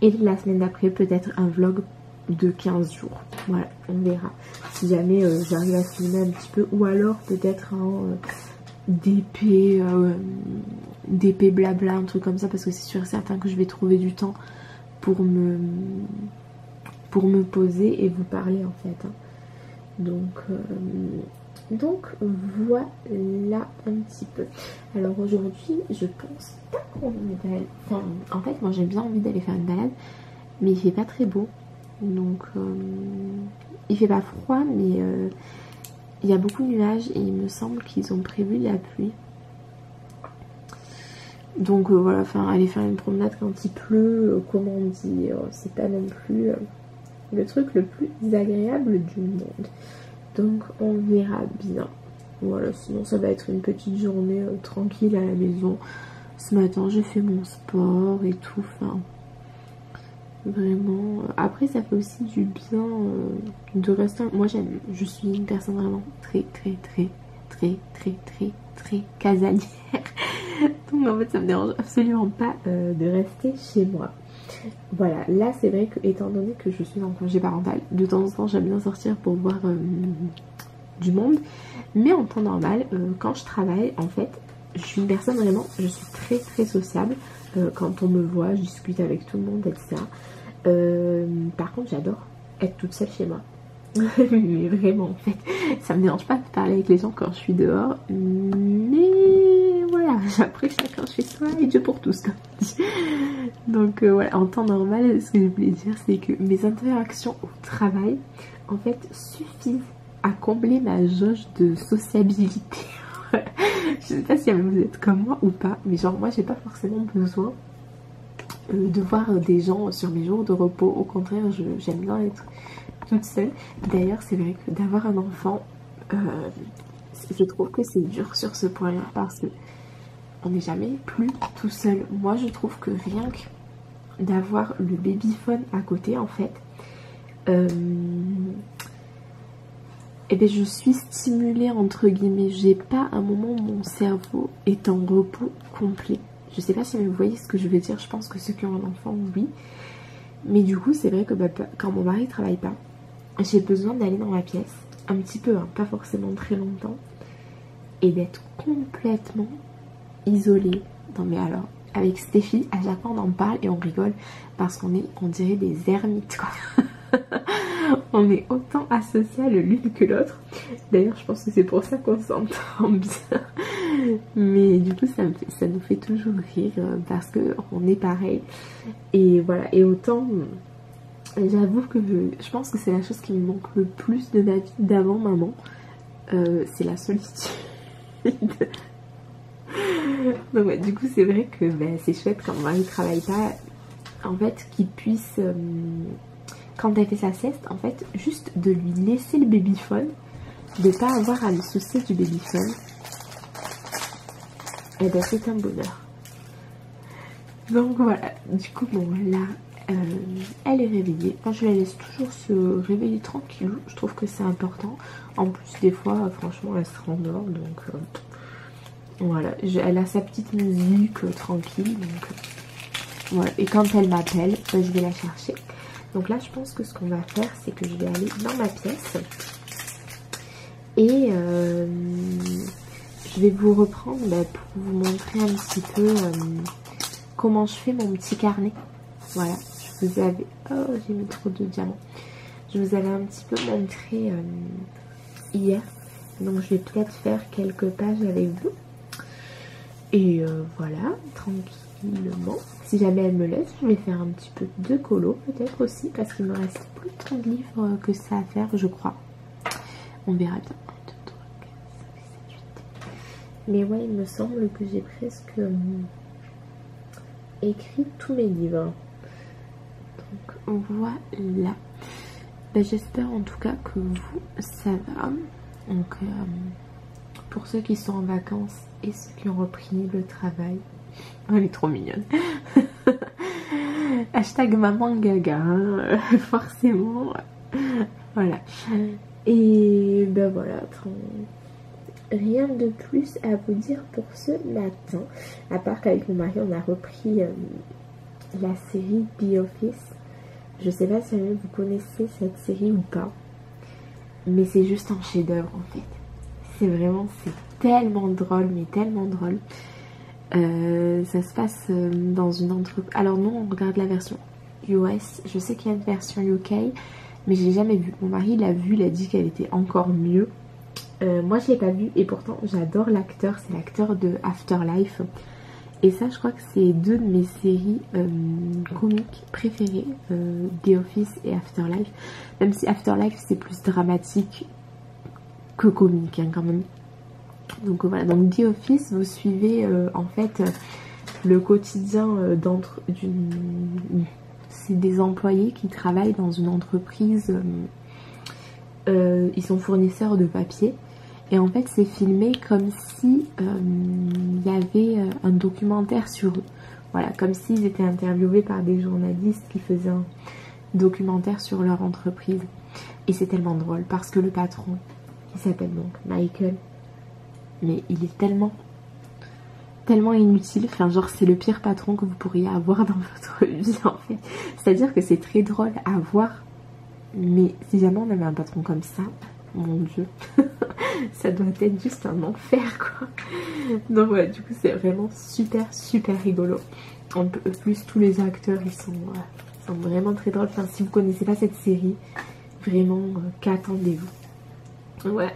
et la semaine d'après peut-être un vlog de 15 jours. Voilà, on verra. Si jamais j'arrive à filmer un petit peu ou alors peut-être un d'épée, euh, d'épée blabla, un truc comme ça, parce que c'est sûr et certain que je vais trouver du temps pour me, pour me poser et vous parler en fait. Hein. Donc, euh, donc voilà un petit peu. Alors aujourd'hui, je pense pas qu'on va... Enfin, en fait, moi j'ai bien envie d'aller faire une balade, mais il fait pas très beau. Donc, euh, il fait pas froid, mais il y a beaucoup de nuages et il me semble qu'ils ont prévu la pluie. Donc euh, voilà, enfin aller faire une promenade quand il pleut, euh, comment dire, c'est pas non plus euh, le truc le plus agréable du monde. Donc on verra bien. Voilà, sinon ça va être une petite journée tranquille à la maison. Ce matin j'ai fait mon sport et tout, enfin Vraiment. Après, ça fait aussi du bien euh, de rester. Moi, j'aime. Je suis une personne vraiment très, très, très, très, très, très, très casanière. [laughs] Donc, en fait, ça me dérange absolument pas euh, de rester chez moi. Voilà, là c'est vrai que étant donné que je suis en congé parental, de temps en temps j'aime bien sortir pour voir euh, du monde. Mais en temps normal, quand je travaille, en fait, je suis une personne vraiment, je suis très très sociable. quand on me voit, je discute avec tout le monde, etc. Euh, par contre, j'adore être toute seule chez moi. [laughs] mais vraiment, en fait, ça me dérange pas de parler avec les gens quand je suis dehors. Mais [laughs] après chacun chez soi et Dieu pour tous, [laughs] Donc euh, voilà, en temps normal, ce que je voulais dire, c'est que mes interactions au travail, en fait, suffisent à combler ma jauge de sociabilité. [laughs] je sais pas si vous êtes comme moi ou pas, mais genre moi j'ai pas forcément besoin euh, de voir des gens sur mes jours de repos. Au contraire, j'aime bien être toute seule. D'ailleurs, c'est vrai que d'avoir un enfant, euh, je trouve que c'est dur sur ce point-là parce que on n'est jamais plus tout seul. Moi, je trouve que rien que d'avoir le babyphone à côté, en fait, euh, eh bien, je suis stimulée entre guillemets. J'ai pas un moment où mon cerveau est en repos complet. Je sais pas si vous voyez ce que je veux dire. Je pense que ceux qui ont un enfant, oui. Mais du coup, c'est vrai que bah, quand mon mari travaille pas, j'ai besoin d'aller dans ma pièce, un petit peu, hein, pas forcément très longtemps, et d'être complètement isolée. Non mais alors, avec Stéphie, à chaque fois on en parle et on rigole parce qu'on est, on dirait des ermites quoi. [laughs] on est autant asociales l'une que l'autre. D'ailleurs, je pense que c'est pour ça qu'on s'entend bien. Mais du coup, ça, ça nous fait toujours rire euh, parce qu'on est pareil. Et voilà, et autant, j'avoue que je pense que c'est la chose qui me manque le plus de ma vie d'avant maman. Euh, c'est la solitude. [laughs] Donc du coup c'est vrai que ben, c'est chouette quand mon mari travaille pas, en fait qu'il puisse, euh, quand elle fait sa sieste, en fait juste de lui laisser le babyphone, de pas avoir à me soucier du babyphone et eh ben c'est un bonheur. Donc voilà, du coup bon là euh, elle est réveillée. Moi je la laisse toujours se réveiller tranquille, je trouve que c'est important. En plus des fois franchement elle se rendort donc euh, voilà, elle a sa petite musique euh, tranquille voilà. Et quand elle m'appelle, ben, je vais la chercher. Donc là je pense que ce qu'on va faire c'est que je vais aller dans ma pièce et je vais vous reprendre bah, pour vous montrer un petit peu euh, comment je fais mon petit carnet. Voilà, je vous avais... Oh, j'ai mis trop de diamants. Je vous avais un petit peu montré euh, hier. Donc je vais peut-être faire quelques pages avec vous. Et euh, voilà, tranquillement. Si jamais elle me laisse, je vais faire un petit peu de colo peut-être aussi. Parce qu'il me reste plus tant de livres que ça à faire, je crois. On verra bien. Mais ouais, il me semble que j'ai presque euh, écrit tous mes livres. Donc voilà. Ben, j'espère en tout cas que vous, ça va. Donc euh, pour ceux qui sont en vacances et ceux qui ont repris le travail. Oh, elle est trop mignonne. [laughs] Hashtag maman gaga, hein, [laughs] forcément. Voilà. Et ben voilà, rien de plus à vous dire pour ce matin. À part qu'avec mon mari, on a repris euh, la série The Office. Je sais pas si vous connaissez cette série ou pas. Mais c'est juste un chef-d'œuvre en fait. C'est vraiment, c'est tellement drôle, mais tellement drôle. Euh, ça se passe euh, dans une entreprise. Alors non, on regarde la version US. Je sais qu'il y a une version UK, mais je l'ai jamais vue. Mon mari l'a vue, il a dit qu'elle était encore mieux. Euh, moi, je l'ai pas vu et pourtant, j'adore l'acteur. C'est l'acteur de Afterlife. Et ça, je crois que c'est deux de mes séries comiques préférées, The Office et Afterlife. Même si Afterlife, c'est plus dramatique que comique, hein, quand même. Donc voilà, donc The Office, vous suivez en fait le quotidien d'entre d'une... C'est des employés qui travaillent dans une entreprise... ils sont fournisseurs de papier et en fait, c'est filmé comme si il euh, y avait euh, un documentaire sur eux. Voilà, comme s'ils étaient interviewés par des journalistes qui faisaient un documentaire sur leur entreprise. Et c'est tellement drôle parce que le patron, qui s'appelle donc Michael, mais il est tellement tellement inutile, enfin genre c'est le pire patron que vous pourriez avoir dans votre [laughs] vie en fait. C'est-à-dire que c'est très drôle à voir, mais si jamais on avait un patron comme ça, mon dieu, [laughs] ça doit être juste un enfer quoi. Donc voilà, du coup c'est vraiment super super rigolo. En plus tous les acteurs ils sont, sont vraiment très drôles. Enfin si vous connaissez pas cette série, vraiment euh, qu'attendez-vous? Ouais.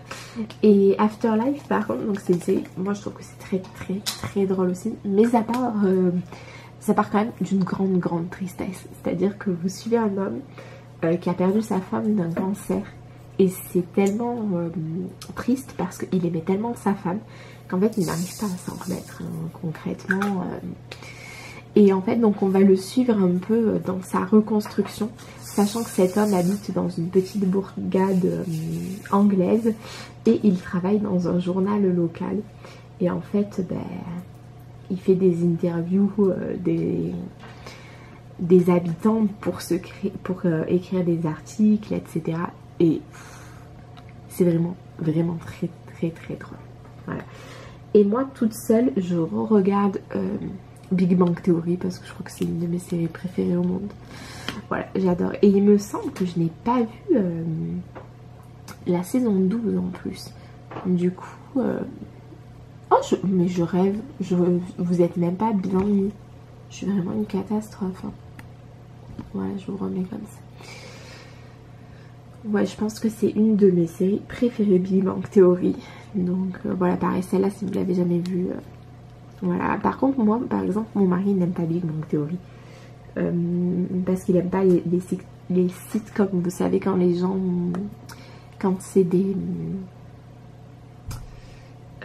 Et Afterlife, par contre, donc moi je trouve que c'est très très très drôle aussi. Mais ça part, euh, ça part quand même d'une grande grande tristesse. C'est-à-dire que vous suivez un homme euh, qui a perdu sa femme d'un cancer. Et c'est tellement euh, triste parce qu'il aimait tellement sa femme qu'en fait il n'arrive pas à s'en remettre hein, concrètement. Et en fait donc on va le suivre un peu dans sa reconstruction sachant que cet homme habite dans une petite bourgade euh, anglaise et il travaille dans un journal local. Et en fait, ben, il fait des interviews euh, des, habitants pour, se pour euh, écrire des articles, etc. Et c'est vraiment, vraiment très, très, très drôle. Et moi, toute seule, je re-regarde Big Bang Theory parce que je crois que c'est une de mes séries préférées au monde. Voilà, j'adore. Et il me semble que je n'ai pas vu euh, la saison 12 en plus. Du coup... Euh, oh, mais je rêve. Je, vous êtes même pas bien mis. Je suis vraiment une catastrophe. Hein. Voilà, je vous remets comme ça. Ouais, je pense que c'est une de mes séries préférées, Big Bang Theory. Donc euh, voilà, pareil, celle-là, si vous l'avez jamais vue... voilà. Par contre, moi, par exemple, mon mari n'aime pas Big Bang Theory. Euh, parce qu'il aime pas les, les, sites comme vous savez quand les gens quand c'est des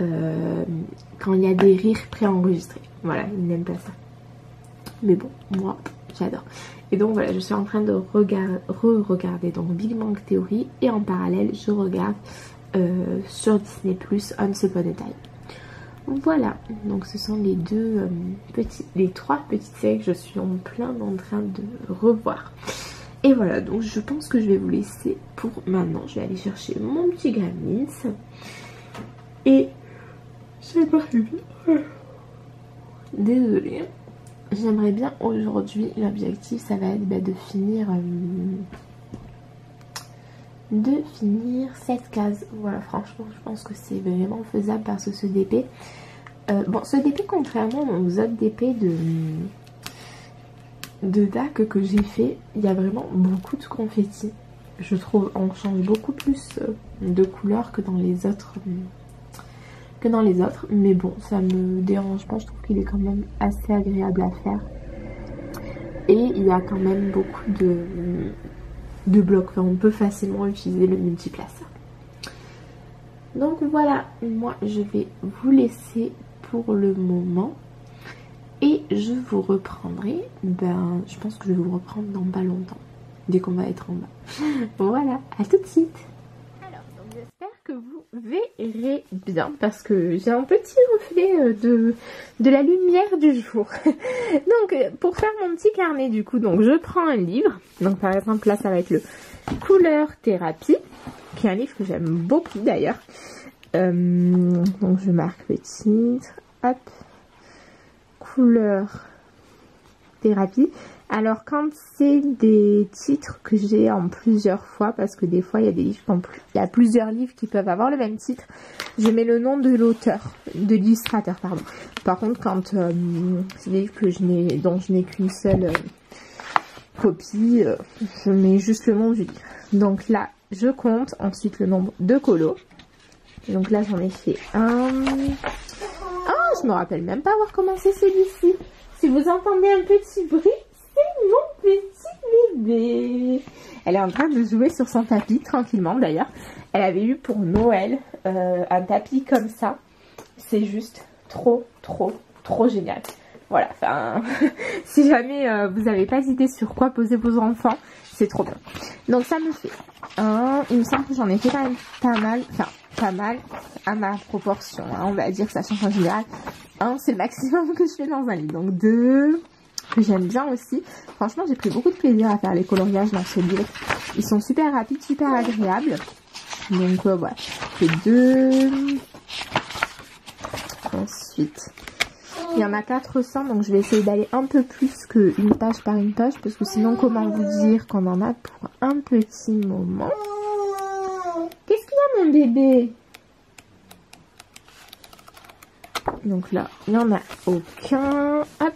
euh, quand il y a des rires préenregistrés. Voilà. Il n'aime pas ça. Mais bon moi j'adore. Et donc voilà je suis en train de re-regarder donc Big Bang Theory. Et en parallèle je regarde euh, sur Disney Plus Once Upon Time voilà, donc ce sont les deux euh, petits, les trois petites séries que je suis en plein en train de revoir. Et voilà, donc je pense que je vais vous laisser pour maintenant. Je vais aller chercher mon petit Gremlins. Et j'aimerais bien... Désolée. J'aimerais bien aujourd'hui, l'objectif ça va être bah, de finir... Euh, de finir cette case. Voilà, franchement, je pense que c'est vraiment faisable parce que ce DP... Euh, bon, ce DP, contrairement aux autres DP de, de DAC que j'ai fait, il y a vraiment beaucoup de confettis. Je trouve on change beaucoup plus euh, de couleurs que dans les autres que dans les autres mais bon ça me dérange pas je trouve qu'il est quand même assez agréable à faire et il y a quand même beaucoup de de blocs. on peut facilement utiliser le multiplace. Donc voilà, moi je vais vous laisser pour le moment. Et je vous reprendrai, ben je pense que je vais vous reprendre dans pas longtemps, dès qu'on va être en bas. [laughs] voilà, à tout de suite vous verrez bien, parce que j'ai un petit reflet euh, de, de la lumière du jour. [laughs] donc, euh, pour faire mon petit carnet du coup, donc je prends un livre. Donc par exemple, là ça va être le Couleur Thérapie, qui est un livre que j'aime beaucoup d'ailleurs. Euh, donc je marque le titre, hop, couleur thérapie. Alors quand c'est des titres que j'ai en plusieurs fois, parce que des fois il y a des livres en plus, il y a plusieurs livres qui peuvent avoir le même titre, je mets le nom de l'auteur, de l'illustrateur pardon. Par contre quand euh, c'est des livres que je n'ai, dont je n'ai qu'une seule euh, copie, euh, je mets juste le nom du livre. Donc là je compte ensuite le nombre de colos. Donc là j'en ai fait un, je me rappelle même pas avoir commencé celui-ci. Si vous entendez un petit bruit, c'est mon petit bébé. Elle est en train de jouer sur son tapis, tranquillement d'ailleurs. Elle avait eu pour Noël euh, un tapis comme ça. C'est juste trop, trop, trop génial. Voilà, enfin, [laughs] si jamais euh, vous n'avez pas d'idée sur quoi poser vos enfants, c'est trop bien. Donc ça me fait il me semble que j'en ai fait même pas mal, enfin, pas mal à ma proportion. Hein. On va dire que ça change en général. Un, c'est le maximum [laughs] que je fais dans un livre. Donc deux, que j'aime bien aussi. Franchement, j'ai pris beaucoup de plaisir à faire les coloriages dans ce livre. Ils sont super rapides, super agréables. Donc euh, voilà, c'est deux. Ensuite, il y en a 400, donc je vais essayer d'aller un peu plus qu'une page par une page, parce que sinon, comment vous dire qu'on en a pour un petit moment? Qu'est-ce qu'il y a, mon bébé? Donc là, il n'y en a aucun. Hop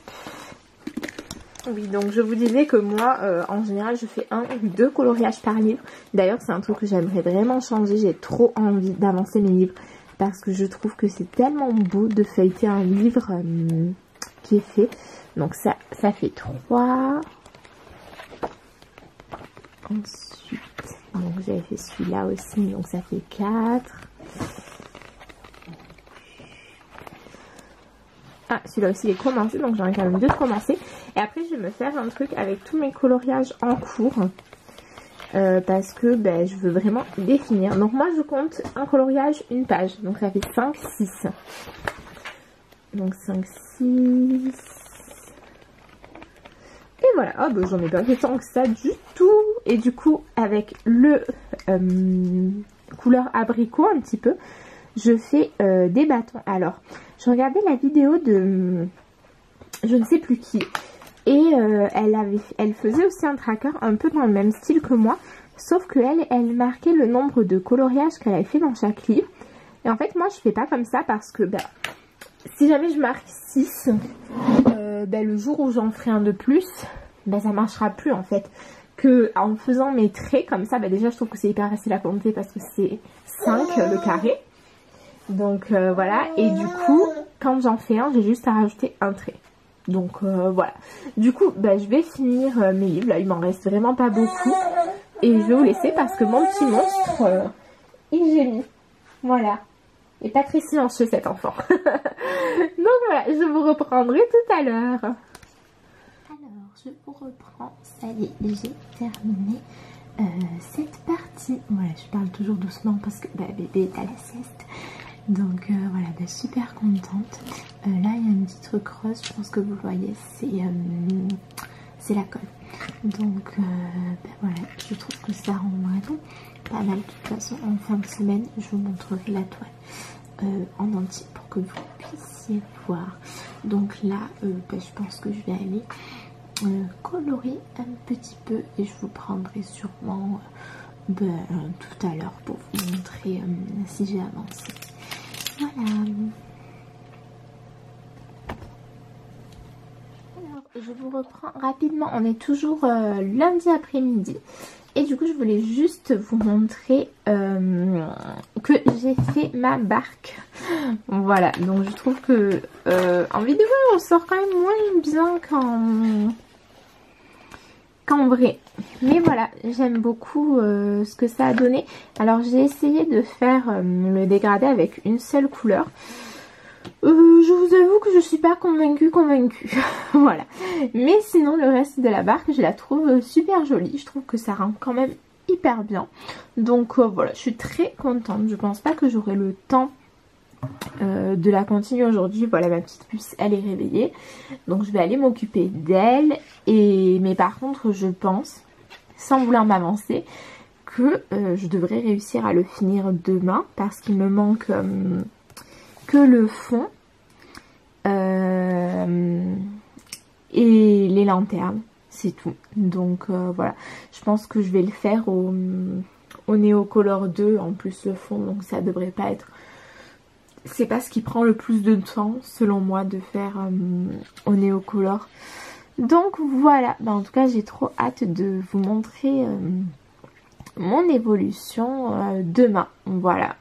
oui, donc je vous disais que moi, euh, en général, je fais un ou deux coloriages par livre. D'ailleurs, c'est un truc que j'aimerais vraiment changer. J'ai trop envie d'avancer mes livres parce que je trouve que c'est tellement beau de feuilleter un livre euh, qui est fait. Donc ça, ça fait trois. Ensuite, donc j'avais fait celui-là aussi, donc ça fait quatre. Ah, celui-là aussi est commencé, donc j'en ai quand même deux commencés. Et après, je vais me faire un truc avec tous mes coloriages en cours. Euh, parce que ben, je veux vraiment définir. Donc moi, je compte un coloriage, une page. Donc ça fait 5, 6. Donc 5, 6... Et voilà, oh, ben, j'en ai pas fait tant que ça du tout. Et du coup, avec le euh, couleur abricot un petit peu, je fais euh, des bâtons. Alors, je regardais la vidéo de je ne sais plus qui. Et euh, elle, avait, elle faisait aussi un tracker un peu dans le même style que moi. Sauf qu'elle, elle marquait le nombre de coloriages qu'elle avait fait dans chaque livre. Et en fait, moi, je fais pas comme ça parce que bah, si jamais je marque 6, euh, bah, le jour où j'en ferai un de plus, bah, ça marchera plus en fait. Que en faisant mes traits comme ça, bah, déjà, je trouve que c'est hyper facile à compter parce que c'est 5 le carré. Donc euh, voilà, et du coup, quand j'en fais un, j'ai juste à rajouter un trait. Donc euh, voilà. Du coup, bah, je vais finir euh, mes livres. Là, il m'en reste vraiment pas beaucoup. Et je vais vous laisser parce que mon petit monstre, il gémit. Voilà. Et pas très silencieux cet enfant. [laughs] Donc voilà, je vous reprendrai tout à l'heure. Alors, je vous reprends. Ça y est, j'ai terminé cette partie. Voilà, je parle toujours doucement parce que bébé est à la sieste. Donc euh, voilà, super contente. Euh, là, il y a un petit truc rose, je pense que vous voyez, c'est euh, la colle. Donc ben, voilà, je trouve que ça rend vraiment pas mal. De toute façon, en fin de semaine, je vous montrerai la toile en entier pour que vous puissiez voir. Donc là, ben, je pense que je vais aller colorer un petit peu et je vous prendrai sûrement tout à l'heure pour vous montrer si j'ai avancé. Voilà. Alors, je vous reprends rapidement. On est toujours euh, lundi après-midi. Et du coup, je voulais juste vous montrer euh, que j'ai fait ma barque. Voilà, donc je trouve que euh, en vidéo, on sort quand même moins bien qu'en qu'en vrai. Mais voilà, j'aime beaucoup euh, ce que ça a donné. Alors j'ai essayé de faire le dégradé avec une seule couleur. Euh, je vous avoue que je suis pas convaincue, convaincue. [laughs] voilà. Mais sinon le reste de la barque, je la trouve super jolie. Je trouve que ça rend quand même hyper bien. Donc voilà, je suis très contente. Je pense pas que j'aurai le temps euh, de la continuer aujourd'hui. Voilà, ma petite puce, elle est réveillée. Donc je vais aller m'occuper d'elle. Et Mais par contre, je pense, sans vouloir m'avancer, que euh, je devrais réussir à le finir demain. Parce qu'il me manque euh, le fond. et les lanternes. C'est tout. Donc voilà, je pense que je vais le faire au, au Neocolor 2. En plus le fond, donc ça devrait pas être c'est pas ce qui prend le plus de temps selon moi de faire euh, au néocolor. Donc voilà, bah, en tout cas j'ai trop hâte de vous montrer euh, mon évolution euh, demain. Voilà.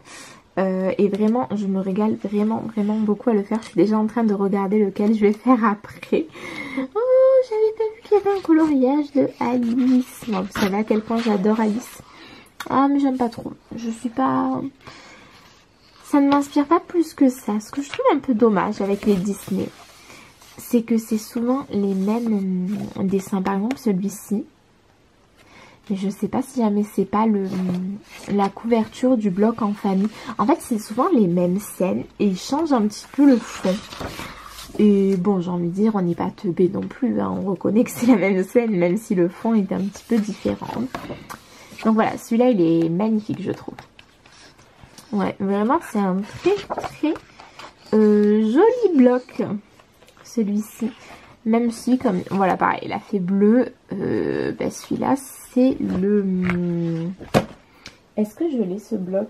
Et vraiment, je me régale vraiment, vraiment beaucoup à le faire. Je suis déjà en train de regarder lequel je vais faire après. Oh, j'avais pas vu qu'il y avait un coloriage de Alice. vous savez à quel point j'adore Alice. Ah, mais j'aime pas trop. Je suis pas ça ne m'inspire pas plus que ça. Ce que je trouve un peu dommage avec les Disney, c'est que c'est souvent les mêmes euh, dessins. Par exemple, celui-ci, Mais je sais pas si jamais c'est pas la couverture du bloc en famille. En fait, c'est souvent les mêmes scènes et ils changent un petit peu le fond. Et bon, j'ai envie de dire, on n'est pas teubé non plus. Hein. On reconnaît que c'est la même scène, même si le fond est un petit peu différent. Donc voilà, celui-là, il est magnifique, je trouve. Ouais, vraiment, c'est un très, très euh, joli bloc, celui-ci. Même si, comme, voilà, pareil, il a fait bleu. Euh, ben, celui-là, c'est le... Est-ce que je l'ai, ce bloc?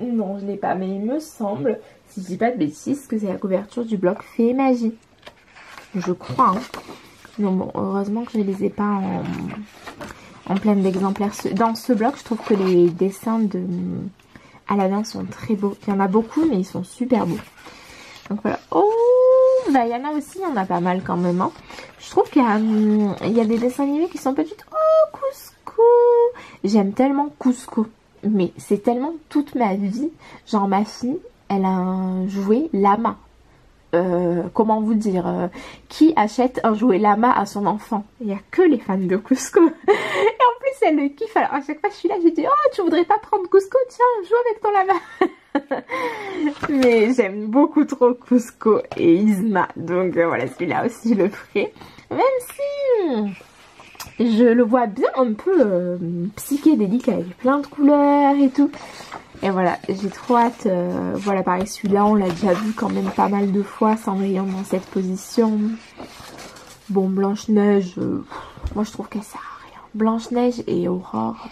Non, je l'ai pas, mais il me semble, si je dis pas de bêtises, que c'est la couverture du bloc Fée Magie. Je crois, hein. Heureusement que je les ai pas en, en plein d'exemplaires. Dans ce bloc, je trouve que les dessins de Aladdin sont très beaux. Il y en a beaucoup, mais ils sont super beaux. Donc voilà. Oh Vaiana aussi, il y en a pas mal quand même. Hein. Je trouve qu'il y, a des dessins animés qui sont petites. Oh, Cusco J'aime tellement Cusco. Mais c'est tellement toute ma vie. Genre ma fille, elle a un jouet lama. Euh, comment vous dire, euh, qui achète un jouet lama à son enfant? Il n'y a que les fans de Cusco. [laughs] Et en plus, elle le kiffe. Alors à chaque fois je suis là, je dis, oh, tu voudrais pas prendre Cusco Tiens, joue avec ton lama. [laughs] [laughs] Mais j'aime beaucoup trop Cusco et Isma. Donc euh, voilà, celui-là aussi, le ferai. Même si je le vois bien un peu psychédélique avec plein de couleurs et tout. Et voilà, j'ai trop hâte. Euh, voilà, pareil, celui-là, on l'a déjà vu quand même pas mal de fois, Cendrillon dans cette position. Bon, Blanche-Neige, euh, moi je trouve qu'elle sert à rien. Blanche-Neige et Aurore,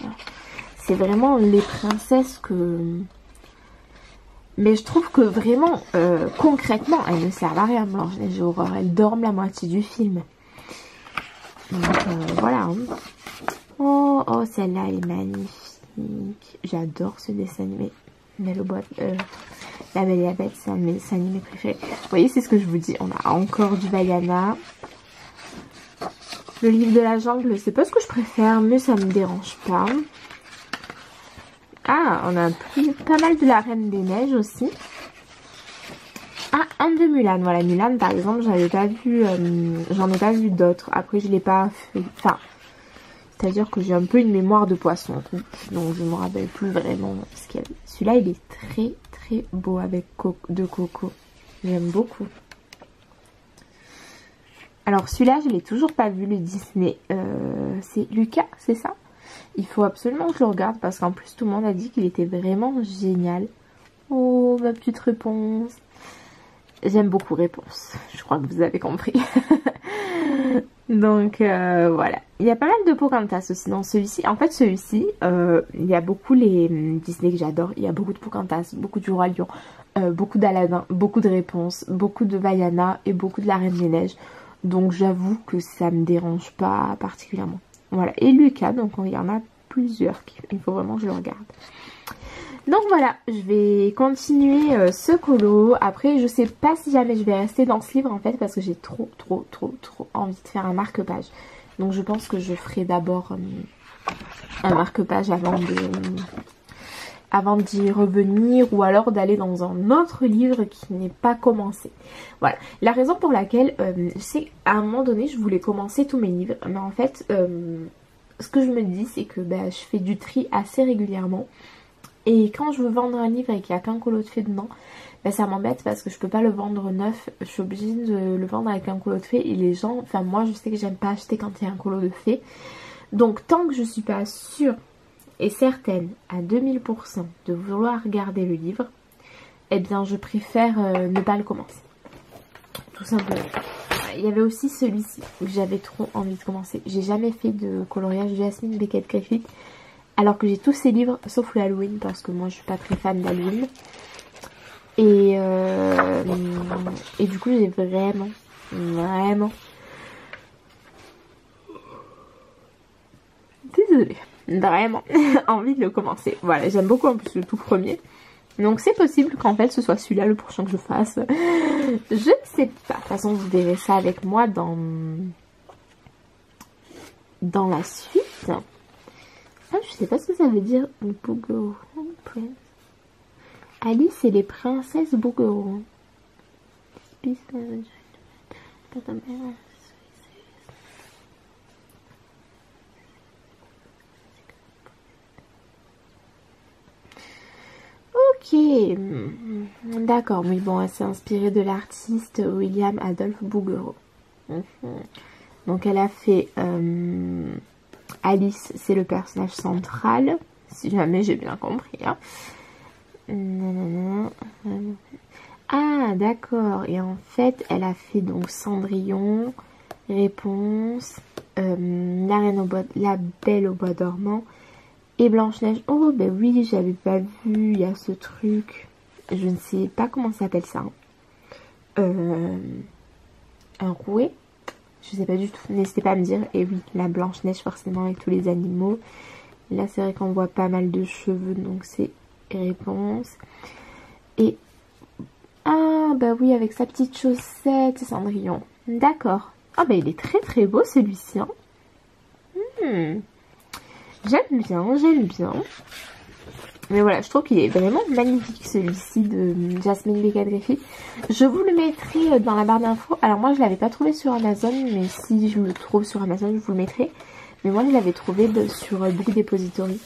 c'est vraiment les princesses que... Mais je trouve que vraiment, euh, concrètement, elles ne servent à rien, Blanche-Neige et Aurore. Elles dorment la moitié du film. Donc, voilà. Hein. Oh, oh, celle-là est magnifique. J'adore ce dessin animé. Euh, la Belle et la Bête, c'est un de mes animés préférés. Vous voyez, c'est ce que je vous dis. On a encore du Bayana. Le livre de la jungle, c'est pas ce que je préfère, mais ça me dérange pas. Ah, on a pris pas mal de la Reine des Neiges aussi. Ah, un de Mulan. Voilà, Mulan, par exemple, pas vu, euh, j'en ai pas vu d'autres. Après, je l'ai pas fait. Enfin, c'est-à-dire que j'ai un peu une mémoire de poisson. Donc je me rappelle plus vraiment ce qu'il y avait. Celui-là, il est très très beau avec de coco. J'aime beaucoup. Alors celui-là, je l'ai toujours pas vu, le Disney. Euh, c'est Lucas, c'est ça? Il faut absolument que je le regarde parce qu'en plus tout le monde a dit qu'il était vraiment génial. Oh, ma petite réponse. J'aime beaucoup réponse. Je crois que vous avez compris. [laughs] Donc euh, voilà. Il y a pas mal de Pocahontas aussi dans celui-ci. En fait celui-ci, euh, il y a beaucoup les hum, Disney que j'adore. Il y a beaucoup de Pocahontas, beaucoup du Roi Lion, euh, beaucoup d'Aladin, beaucoup de réponses, beaucoup de Vaiana et beaucoup de la Reine des Neiges. Donc j'avoue que ça me dérange pas particulièrement. Voilà. Et Lucas, donc il y en a plusieurs. Il faut vraiment que je le regarde. Donc voilà, je vais continuer euh, ce colo. Après, je sais pas si jamais je vais rester dans ce livre en fait parce que j'ai trop, trop, trop, trop envie de faire un marque-page. Donc je pense que je ferai d'abord euh, un marque-page avant de avant d'y revenir ou alors d'aller dans un autre livre qui n'est pas commencé. Voilà, la raison pour laquelle euh, c'est à un moment donné je voulais commencer tous mes livres, mais en fait ce que je me dis c'est que bah, je fais du tri assez régulièrement et quand je veux vendre un livre et qu'il n'y a qu'un colo de fée dedans, ben ça m'embête parce que je peux pas le vendre neuf. Je suis obligée de le vendre avec un colo de fée. Et les gens, enfin moi je sais que j'aime pas acheter quand il y a un colo de fée. Donc tant que je suis pas sûre et certaine à 2000% de vouloir garder le livre, eh bien je préfère euh, ne pas le commencer. Tout simplement. Il y avait aussi celui-ci que j'avais trop envie de commencer. J'ai jamais fait de coloriage Jasmine Beckett Griffith. Alors que j'ai tous ces livres, sauf l'Halloween, parce que moi je suis pas très fan d'Halloween. Et, euh, et du coup j'ai vraiment, vraiment... Désolée, vraiment [laughs] envie de le commencer. Voilà, j'aime beaucoup en plus le tout premier. Donc c'est possible qu'en fait ce soit celui-là le prochain que je fasse. [laughs] Je ne sais pas. De toute façon vous verrez ça avec moi dans, dans la suite. Ah, je sais pas ce que ça veut dire. Alice et les princesses Bougueron. Ok, hmm, d'accord, mais bon, c'est inspiré de l'artiste William Adolphe Bouguereau. Mhm. Donc elle a fait euh, Alice, c'est le personnage central, si jamais j'ai bien compris. Hein. Ah, d'accord. Et en fait, elle a fait donc Cendrillon, Réponse, euh, la, Reine au bois, la Belle au bois dormant et Blanche-Neige. Oh, ben oui, j'avais pas vu, il y a ce truc. Je ne sais pas comment ça s'appelle ça. Hein. Euh, un rouet Je sais pas du tout. N'hésitez pas à me dire. Et oui, la Blanche-Neige forcément avec tous les animaux. Là, c'est vrai qu'on voit pas mal de cheveux, donc c'est réponse. Et ah, bah oui, avec sa petite chaussette, Cendrillon. D'accord. Ah, bah il est très très beau celui-ci. Hein. Hmm. J'aime bien, j'aime bien. Mais voilà, je trouve qu'il est vraiment magnifique celui-ci de Jasmine Becca Je vous le mettrai dans la barre d'infos. Alors moi, je l'avais pas trouvé sur Amazon, mais si je le trouve sur Amazon, je vous le mettrai. Mais moi, je l'avais trouvé sur Book Depository.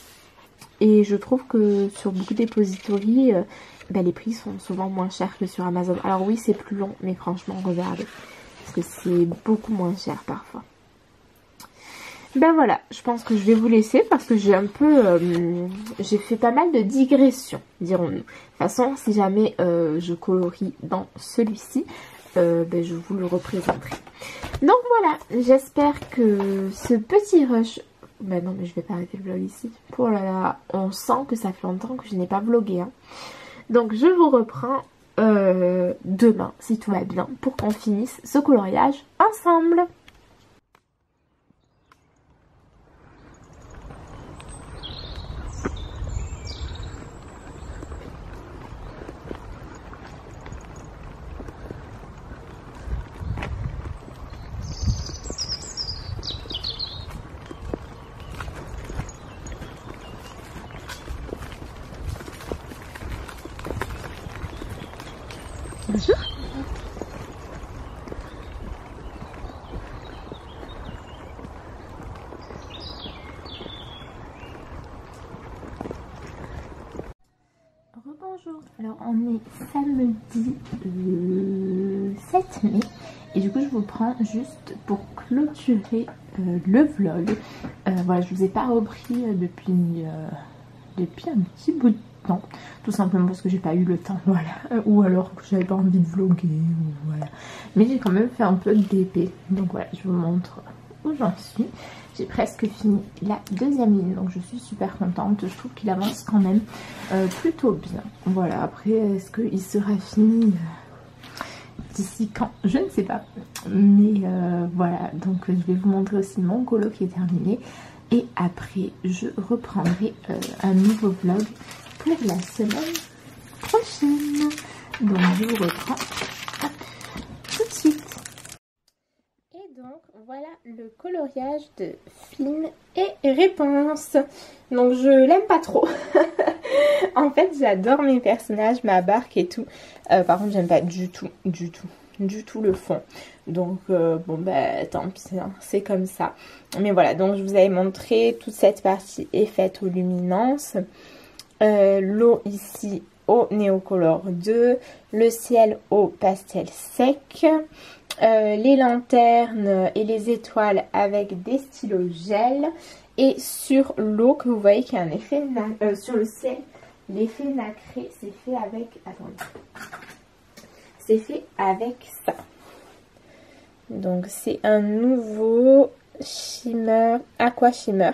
Et je trouve que sur Book Depository, euh, bah, les prix sont souvent moins chers que sur Amazon. Alors oui, c'est plus long, mais franchement, regardez. Parce que c'est beaucoup moins cher parfois. Ben voilà, je pense que je vais vous laisser parce que j'ai un peu... Euh, j'ai fait pas mal de digressions, dirons-nous. De toute façon, si jamais euh, je colorie dans celui-ci, ben, je vous le représenterai. Donc voilà, j'espère que ce petit rush bah non, mais je vais pas arrêter le vlog ici. Pour là on sent que ça fait longtemps que je n'ai pas vlogué. Hein. Donc je vous reprends euh, demain, si tout va bien, pour qu'on finisse ce coloriage ensemble. Bonjour. Rebonjour. Alors on est samedi 7 mai et du coup je vous prends juste pour clôturer euh, le vlog. Euh, voilà, je vous ai pas repris euh, depuis, depuis un petit bout de non, tout simplement parce que j'ai pas eu le temps, [laughs] voilà. Ou alors que j'avais pas envie de vlogger, voilà. Mais j'ai quand même fait un peu d'épée. Donc voilà, je vous montre où j'en suis. J'ai presque fini la deuxième ligne, donc je suis super contente. Je trouve qu'il avance quand même plutôt bien. Voilà, après, est-ce qu'il sera fini d'ici quand Je ne sais pas. Mais euh, voilà, donc je vais vous montrer aussi mon colo qui est terminé. Et après, je reprendrai un nouveau vlog pour la semaine prochaine. Donc je vous reprends tout de suite. Et donc voilà le coloriage de film et réponse. Donc je l'aime pas trop. [laughs] en fait j'adore mes personnages, ma barque et tout. Euh, par contre j'aime pas du tout, du tout du tout le fond donc euh, bon bah tant pis hein, c'est comme ça mais voilà donc je vous avais montré toute cette partie est faite aux luminances euh, l'eau ici au Néocolor 2, le ciel au pastel sec, euh, les lanternes et les étoiles avec des stylos gel et sur l'eau que vous voyez qu'il y a un effet euh, sur le ciel l'effet nacré c'est fait avec attendez c'est fait avec ça donc c'est un nouveau shimmer aqua shimmer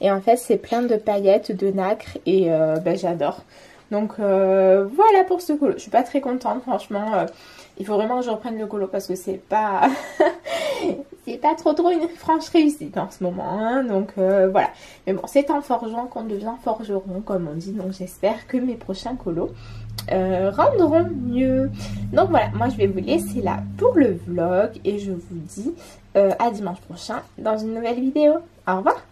et en fait, c'est plein de paillettes, de nacre et euh, ben, j'adore. Donc voilà pour ce colo. Je suis pas très contente, franchement. Euh, il faut vraiment que je reprenne le colo parce que c'est pas... [laughs] c'est pas trop trop une franche réussite en ce moment. Hein. donc voilà. Mais bon, c'est en forgeant qu'on devient forgeron, comme on dit. Donc j'espère que mes prochains colos rendront mieux. Donc voilà, moi je vais vous laisser là pour le vlog et je vous dis à dimanche prochain dans une nouvelle vidéo. Au revoir